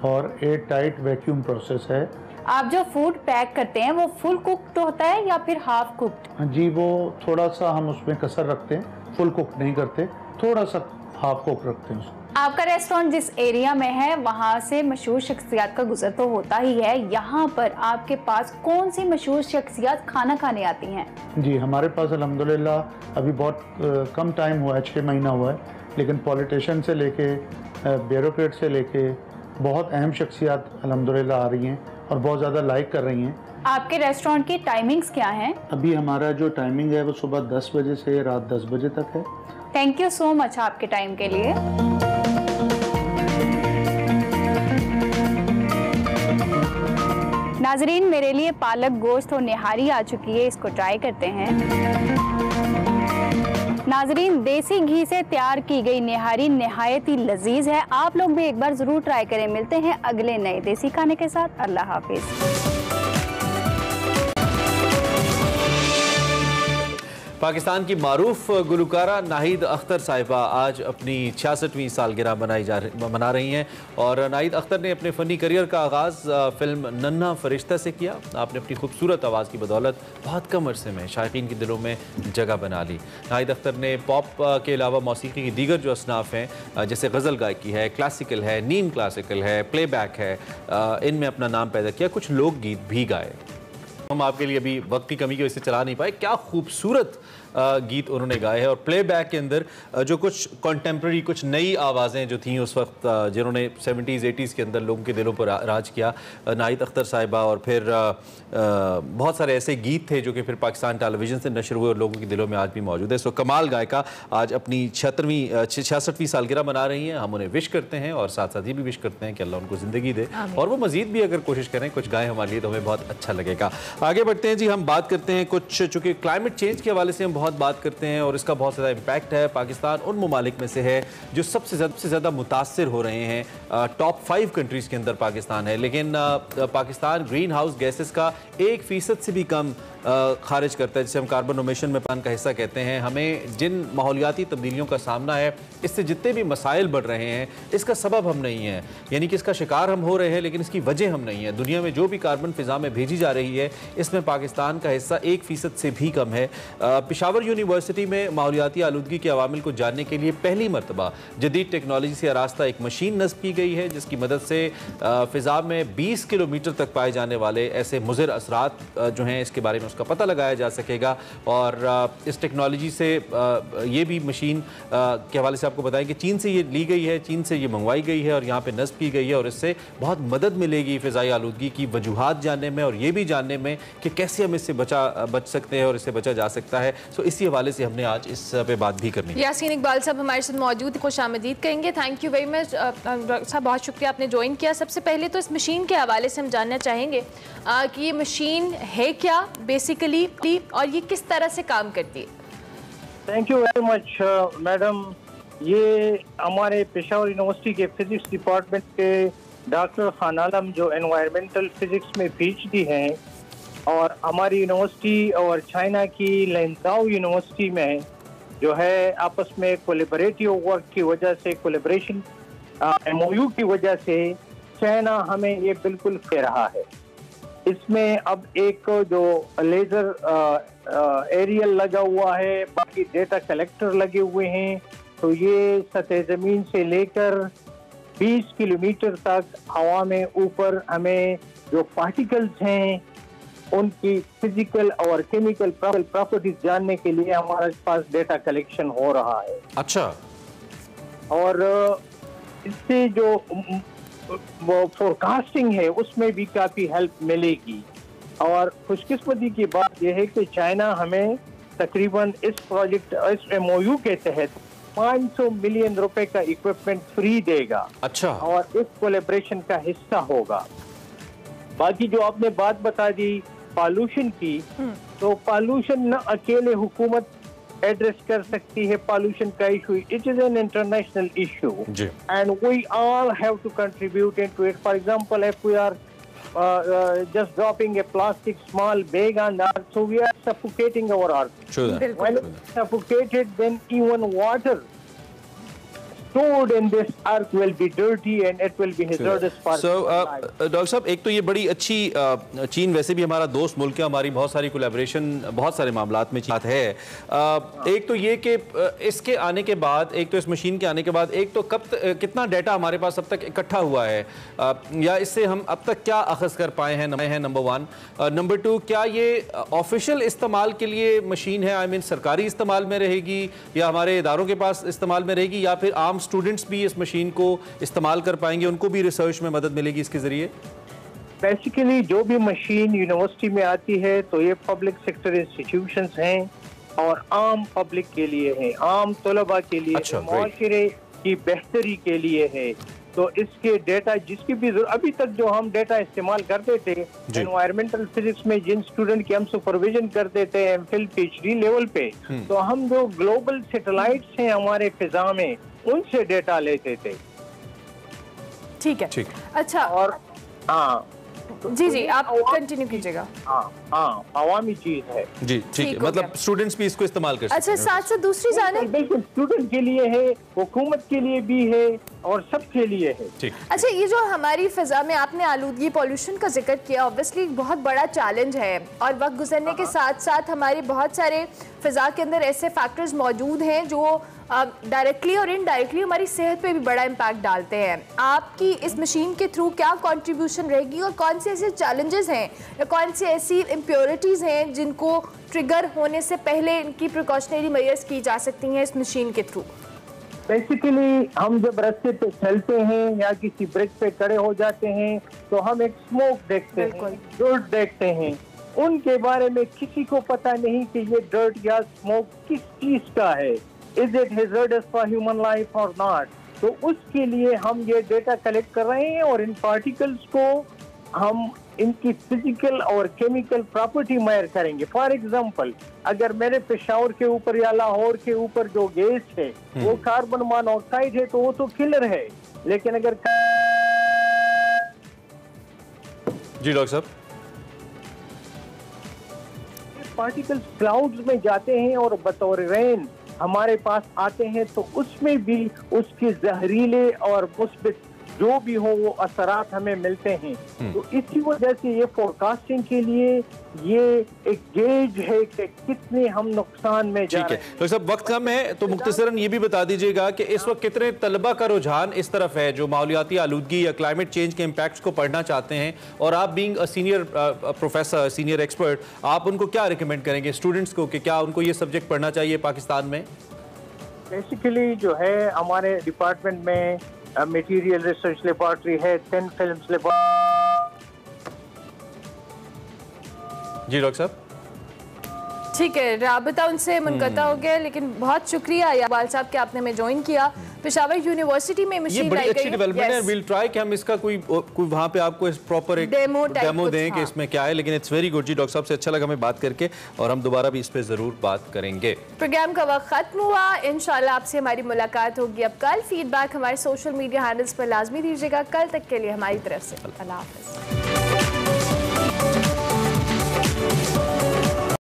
और एयर टाइट वैक्यूम प्रोसेस है। आप जो फ़ूड पैक करते हैं वो फुल कुक्ड होता है या फिर हाफ़ कुक्ड जी वो थोड़ा सा हम उसमें कसर रखते हैं फुल कुक नहीं करते थोड़ा सा हाफ़ कुक रखते हैं उसको। आपका रेस्टोरेंट जिस एरिया में है वहाँ से मशहूर शख्सियात का गुजर तो होता ही है। यहाँ पर आपके पास कौन सी मशहूर शख्सियात खाना खाने आती हैं? जी हमारे पास अल्हम्दुलिल्लाह अभी बहुत कम टाइम हुआ है छः महीना हुआ है लेकिन पॉलिटिशियन से लेके ब्यूरोक्रेट से लेके बहुत अहम शख्सियात अल्हम्दुलिल्लाह आ रही हैं और बहुत ज़्यादा लाइक कर रही हैं। आपके रेस्टोरेंट की टाइमिंग्स क्या हैं? अभी हमारा जो टाइमिंग है वो सुबह 10 बजे से रात 10 बजे तक है। थैंक यू सो मच आपके टाइम के लिए। नाजरीन, मेरे लिए पालक गोश्त और निहारी आ चुकी है, इसको ट्राई करते हैं। नाजरीन, देसी घी से तैयार की गई निहारी नहायत ही लजीज है। आप लोग भी एक बार ज़रूर ट्राई करें। मिलते हैं अगले नए देसी खाने के साथ। अल्लाह हाफिज़। पाकिस्तान की मारूफ गुलकारा नाहिद अख्तर साहिबा आज अपनी छियासठवीं सालगिरह मनाई जा मना रही हैं और नाहिद अख्तर ने अपने फ़नी करियर का आगाज़ फ़िल्म नन्ना फरिश्ता से किया। आपने अपनी खूबसूरत आवाज़ की बदौलत बहुत कम अरसे में शायकीन के दिलों में जगह बना ली। नाहिद अख्तर ने पॉप के अलावा मौसीकी की दीगर जो असनाफ हैं जैसे गज़ल गायकी है, क्लासिकल है, नीम क्लासिकल है, प्लेबैक है इनमें अपना नाम पैदा किया। कुछ लोकगीत भी गाए। हम आपके लिए अभी वक्त की कमी की वजह से चला नहीं पाए। क्या खूबसूरत गीत उन्होंने गाए हैं और प्लेबैक के अंदर जो कुछ कंटेम्प्रेरी कुछ नई आवाज़ें जो थीं उस वक्त जिन्होंने 70s 80s के अंदर लोगों के दिलों पर राज किया नाहिद अख्तर साहिबा और फिर बहुत सारे ऐसे गीत थे जो कि फिर पाकिस्तान टेलीविज़न से नशर हुए और लोगों के दिलों में आज भी मौजूद है। सो कमाल गायिका आज अपनी छिहत्तरवीं छियासठवीं सालगिरह मना रही हैं। हम उन्हें विश करते हैं और साथ साथ ये भी विश करते हैं कि अल्लाह उनको ज़िंदगी दे और वो मजीद भी अगर कोशिश करें कुछ गाएँ हमारे लिए तो हमें बहुत अच्छा लगेगा। आगे बढ़ते हैं जी हम बात करते हैं कुछ चूँकि क्लाइमेट चेंज के हवाले से हम बहुत बात करते हैं और इसका बहुत ज़्यादा इम्पैक्ट है पाकिस्तान उन ममालिक में से है, जो सबसे सबसे ज़्यादा मुतासर हो रहे हैं टॉप फाइव कंट्रीज़ के अंदर पाकिस्तान है। लेकिन पाकिस्तान ग्रीन हाउस गैसेस का एक फ़ीसद से भी कम खारिज करता है, जिसे हम कार्बन ओमेशन में पान का हिस्सा कहते हैं। हमें जिन माहौलियाती तब्दीलियों का सामना है, इससे जितने भी मसाइल बढ़ रहे हैं, इसका सबब हम नहीं हैं। यानी कि इसका शिकार हम हो रहे हैं, लेकिन इसकी वजह हम नहीं है। दुनिया में जो भी कार्बन फिजा में भेजी जा रही है, इसमें पाकिस्तान का हिस्सा एक फ़ीसद से भी कम है। पिशावर यूनिवर्सिटी में माहौलियाती आलूदगी के अवामिल को जानने के लिए पहली मरतबा जदीद टेक्नोलॉजी से रास्ता एक मशीन नस्ब की गई है, जिसकी मदद से फ़िज़ा में 20 किलोमीटर तक पाए जाने वाले ऐसे मुजर असरात जो हैं, इसके बारे में उसका पता लगाया जा सकेगा। और इस टेक्नोलॉजी से ये भी मशीन के हवाले से आपको बताएँ कि चीन से ये ली गई है, चीन से ये मंगवाई गई है और यहाँ पे नस्ब की गई है और इससे बहुत मदद मिलेगी फ़िज़ाई आलूदगी की वजूहत जानने में और ये भी जानने में कि कैसे हम इससे बचा बच सकते हैं और इससे बचा जा सकता है। सो इसी हवाले से हमने आज इस पे बात भी करनी यासीन इकबाल साहब हमारे साथ मौजूद, खुश आमदीद कहेंगे। Thank you very much doctor साहब, बहुत शुक्रिया आपने ज्वाइन किया। सबसे पहले तो इस मशीन के हवाले से हम जानना चाहेंगे कि ये मशीन है क्या? बेसिकली और ये किस तरह से काम करती है? Thank you very much madam ये हमारे पेशावर यूनिवर्सिटी के फिजिक्स डिपार्टमेंट के डॉक्टर खान आलम जो एनवायरमेंटल फिजिक्स में पीएचडी हैं, और हमारी यूनिवर्सिटी और चाइना की लेंजाओ यूनिवर्सिटी में जो है आपस में कोलेबरेटिव वर्क की वजह से कोलेबरेशन एमओयू की वजह से चाइना हमें ये बिल्कुल कह रहा है। इसमें अब एक जो लेजर एरियल लगा हुआ है बाकी डेटा कलेक्टर लगे हुए हैं। तो ये सतह ज़मीन से लेकर 20 किलोमीटर तक हवा में ऊपर हमें जो पार्टिकल्स हैं उनकी फ़िज़िकल और केमिकल प्रॉपर्टीज़ जानने के लिए हमारे पास डेटा कलेक्शन हो रहा है। अच्छा। और इससे जो वो फोरकास्टिंग है उसमें भी काफ़ी हेल्प मिलेगी। और खुशकिस्मती की बात यह है कि चाइना हमें तकरीबन इस प्रोजेक्ट इस एमओयू के तहत 500 मिलियन रुपए का इक्विपमेंट फ्री देगा। अच्छा। और इस कोलेब्रेशन का हिस्सा होगा। बाकी जो आपने बात बता दी पॉल्यूशन की तो पॉल्यूशन न अकेले हुकूमत एड्रेस कर सकती है पॉल्यूशन का issue it is an international issue and we all have to contribute in to it for example if we are just dropping a plastic small bag on the earth so we are suffocating our earth suffocated then even water stored in this earth will be dirty and it will be hazardous for so, uh, doctor साहब एक तो ये बड़ी अच्छी uh, चीन वैसे भी हमारा दोस्त मुल्क है हमारी बहुत सारी कोलेब्रेशन बहुत सारे मामला में बात है। Uh, एक तो ये कि uh, इसके आने के बाद एक तो इस मशीन के आने के बाद एक तो कब त, कितना डाटा हमारे पास अब तक इकट्ठा हुआ है? Uh, या इससे हम अब तक क्या अखज़ कर पाए हैं? नए हैं नंबर वन नंबर टू क्या ये ऑफिशियल इस्तेमाल के लिए मशीन है? आई I मीन mean, सरकारी इस्तेमाल में रहेगी या हमारे इदारों के पास इस्तेमाल में रहेगी या फिर आम स्टूडेंट्स भी इस मशीन को इस्तेमाल कर पाएँगे उनको भी रिसर्च में मदद मिलेगी इसके ज़रिए? बेसिकली जो भी मशीन यूनिवर्सिटी में आती है तो ये पब्लिक सेक्टर इंस्टीट्यूशन हैं और आम पब्लिक के लिए है आम तलबा के लिए अच्छा, माशरे की बेहतरी के लिए है। तो इसके डेटा जिसकी भी अभी तक जो हम डेटा इस्तेमाल करते थे एनवायरमेंटल फिजिक्स में जिन स्टूडेंट की हम सुपरविजन करते थे एम फिल पीएचडी लेवल पे तो हम जो ग्लोबल सैटेलाइट्स हैं हमारे फिजा में उनसे डेटा लेते थे। ठीक है। ठीक। अच्छा। और हाँ। जी जी आप कंटिन्यू कीजिएगा। हाँ हाँ अवामी चीज़ है। जी ठीक है। मतलब स्टूडेंट्स भी इसको इस्तेमाल कर अच्छा साथ साथ दूसरी जाने? बिल्कुल स्टूडेंट के लिए है हुकूमत के लिए भी है और सबके लिए है। ठीक। अच्छा ये जो हमारी फिजा में आपने आलूदगी पॉल्यूशन का ज़िक्र किया ऑब्वियसली बहुत बड़ा चैलेंज है। और वक्त गुजरने के साथ साथ हमारे बहुत सारे फिजा के अंदर ऐसे फैक्टर्स मौजूद हैं जो डायरेक्टली और इनडायरेक्टली हमारी सेहत पे भी बड़ा इम्पैक्ट डालते हैं। आपकी इस मशीन के थ्रू क्या कंट्रीब्यूशन रहेगी और कौन से ऐसे चैलेंजेस हैं या कौन से ऐसी इम्प्योरिटीज़ हैं जिनको ट्रिगर होने से पहले इनकी प्रिकॉशनरी मेयर्स की जा सकती हैं इस मशीन के थ्रू बेसिकली हम जब रास्ते पे चलते हैं या किसी ब्रिज पे खड़े हो जाते हैं तो हम एक स्मोक देखते हैं डर्ट देखते हैं। उनके बारे में किसी को पता नहीं कि ये डर्ट या स्मोक किस चीज़ का है। Is it hazardous for human life और नॉट तो उसके लिए हम ये डेटा कलेक्ट कर रहे हैं और इन पार्टिकल्स को हम इनकी फ़िज़िकल और केमिकल प्रॉपर्टी मैयर करेंगे। फॉर एग्ज़ाम्पल अगर मेरे पेशावर के ऊपर या लाहौर के ऊपर जो गैस है वो कार्बन मोनोऑक्साइड है तो वो तो किलर है। लेकिन अगर जी डॉक्टर साहब। पार्टिकल्स क्लाउड्स में जाते हैं और बतौर रेन हमारे पास आते हैं तो उसमें भी उसके जहरीले और मुस्बित जो भी हो वो असरात हमें मिलते हैं। तो इसी वजह से ये फोरकास्टिंग के लिए ये एक गेज है कि कितने हम नुकसान में जा ठीक है। डॉक्टर साहब वक्त कम है तो मुख्तसरन ये भी बता दीजिएगा कि इस वक्त कितने तलबा का रुझान इस तरफ़ है जो माहौलियाती आलूदगी या क्लाइमेट चेंज के इम्पैक्ट्स को पढ़ना चाहते हैं। और आप being senior professor senior expert आप उनको क्या रिकमेंड करेंगे स्टूडेंट्स को कि क्या उनको ये सब्जेक्ट पढ़ना चाहिए पाकिस्तान में? बेसिकली जो है हमारे डिपार्टमेंट में मटेरियल रिसर्च लेबॉरटरी है टेन फ़िल्म लेबॉरटरी जी डॉक्टर साहब। ठीक है राबता उनसे मुनकता हो गया लेकिन बहुत शुक्रिया इकबाल साहब कि आपने हमें ज्वाइन किया। पेशावर यूनिवर्सिटी में मशीन बड़ी अच्छी डेवलपमेंट है. विल ट्राई कि हम इसका कोई कोई वहाँ पे आपको इस प्रॉपर एक type डेमो दें कि हाँ। इसमें क्या है लेकिन इट्स वेरी गुड जी डॉक्टर साहब से अच्छा लगा हमें बात करके और हम दोबारा भी इस पे ज़रूर बात करेंगे। प्रोग्राम का वक्त खत्म हुआ इंशाल्लाह आपसे हमारी मुलाकात होगी। अब कल फीडबैक हमारे सोशल मीडिया हैंडल्स पर लाजमी दीजिएगा। कल तक के लिए हमारी तरफ़ से अल्लाह हाफिज़।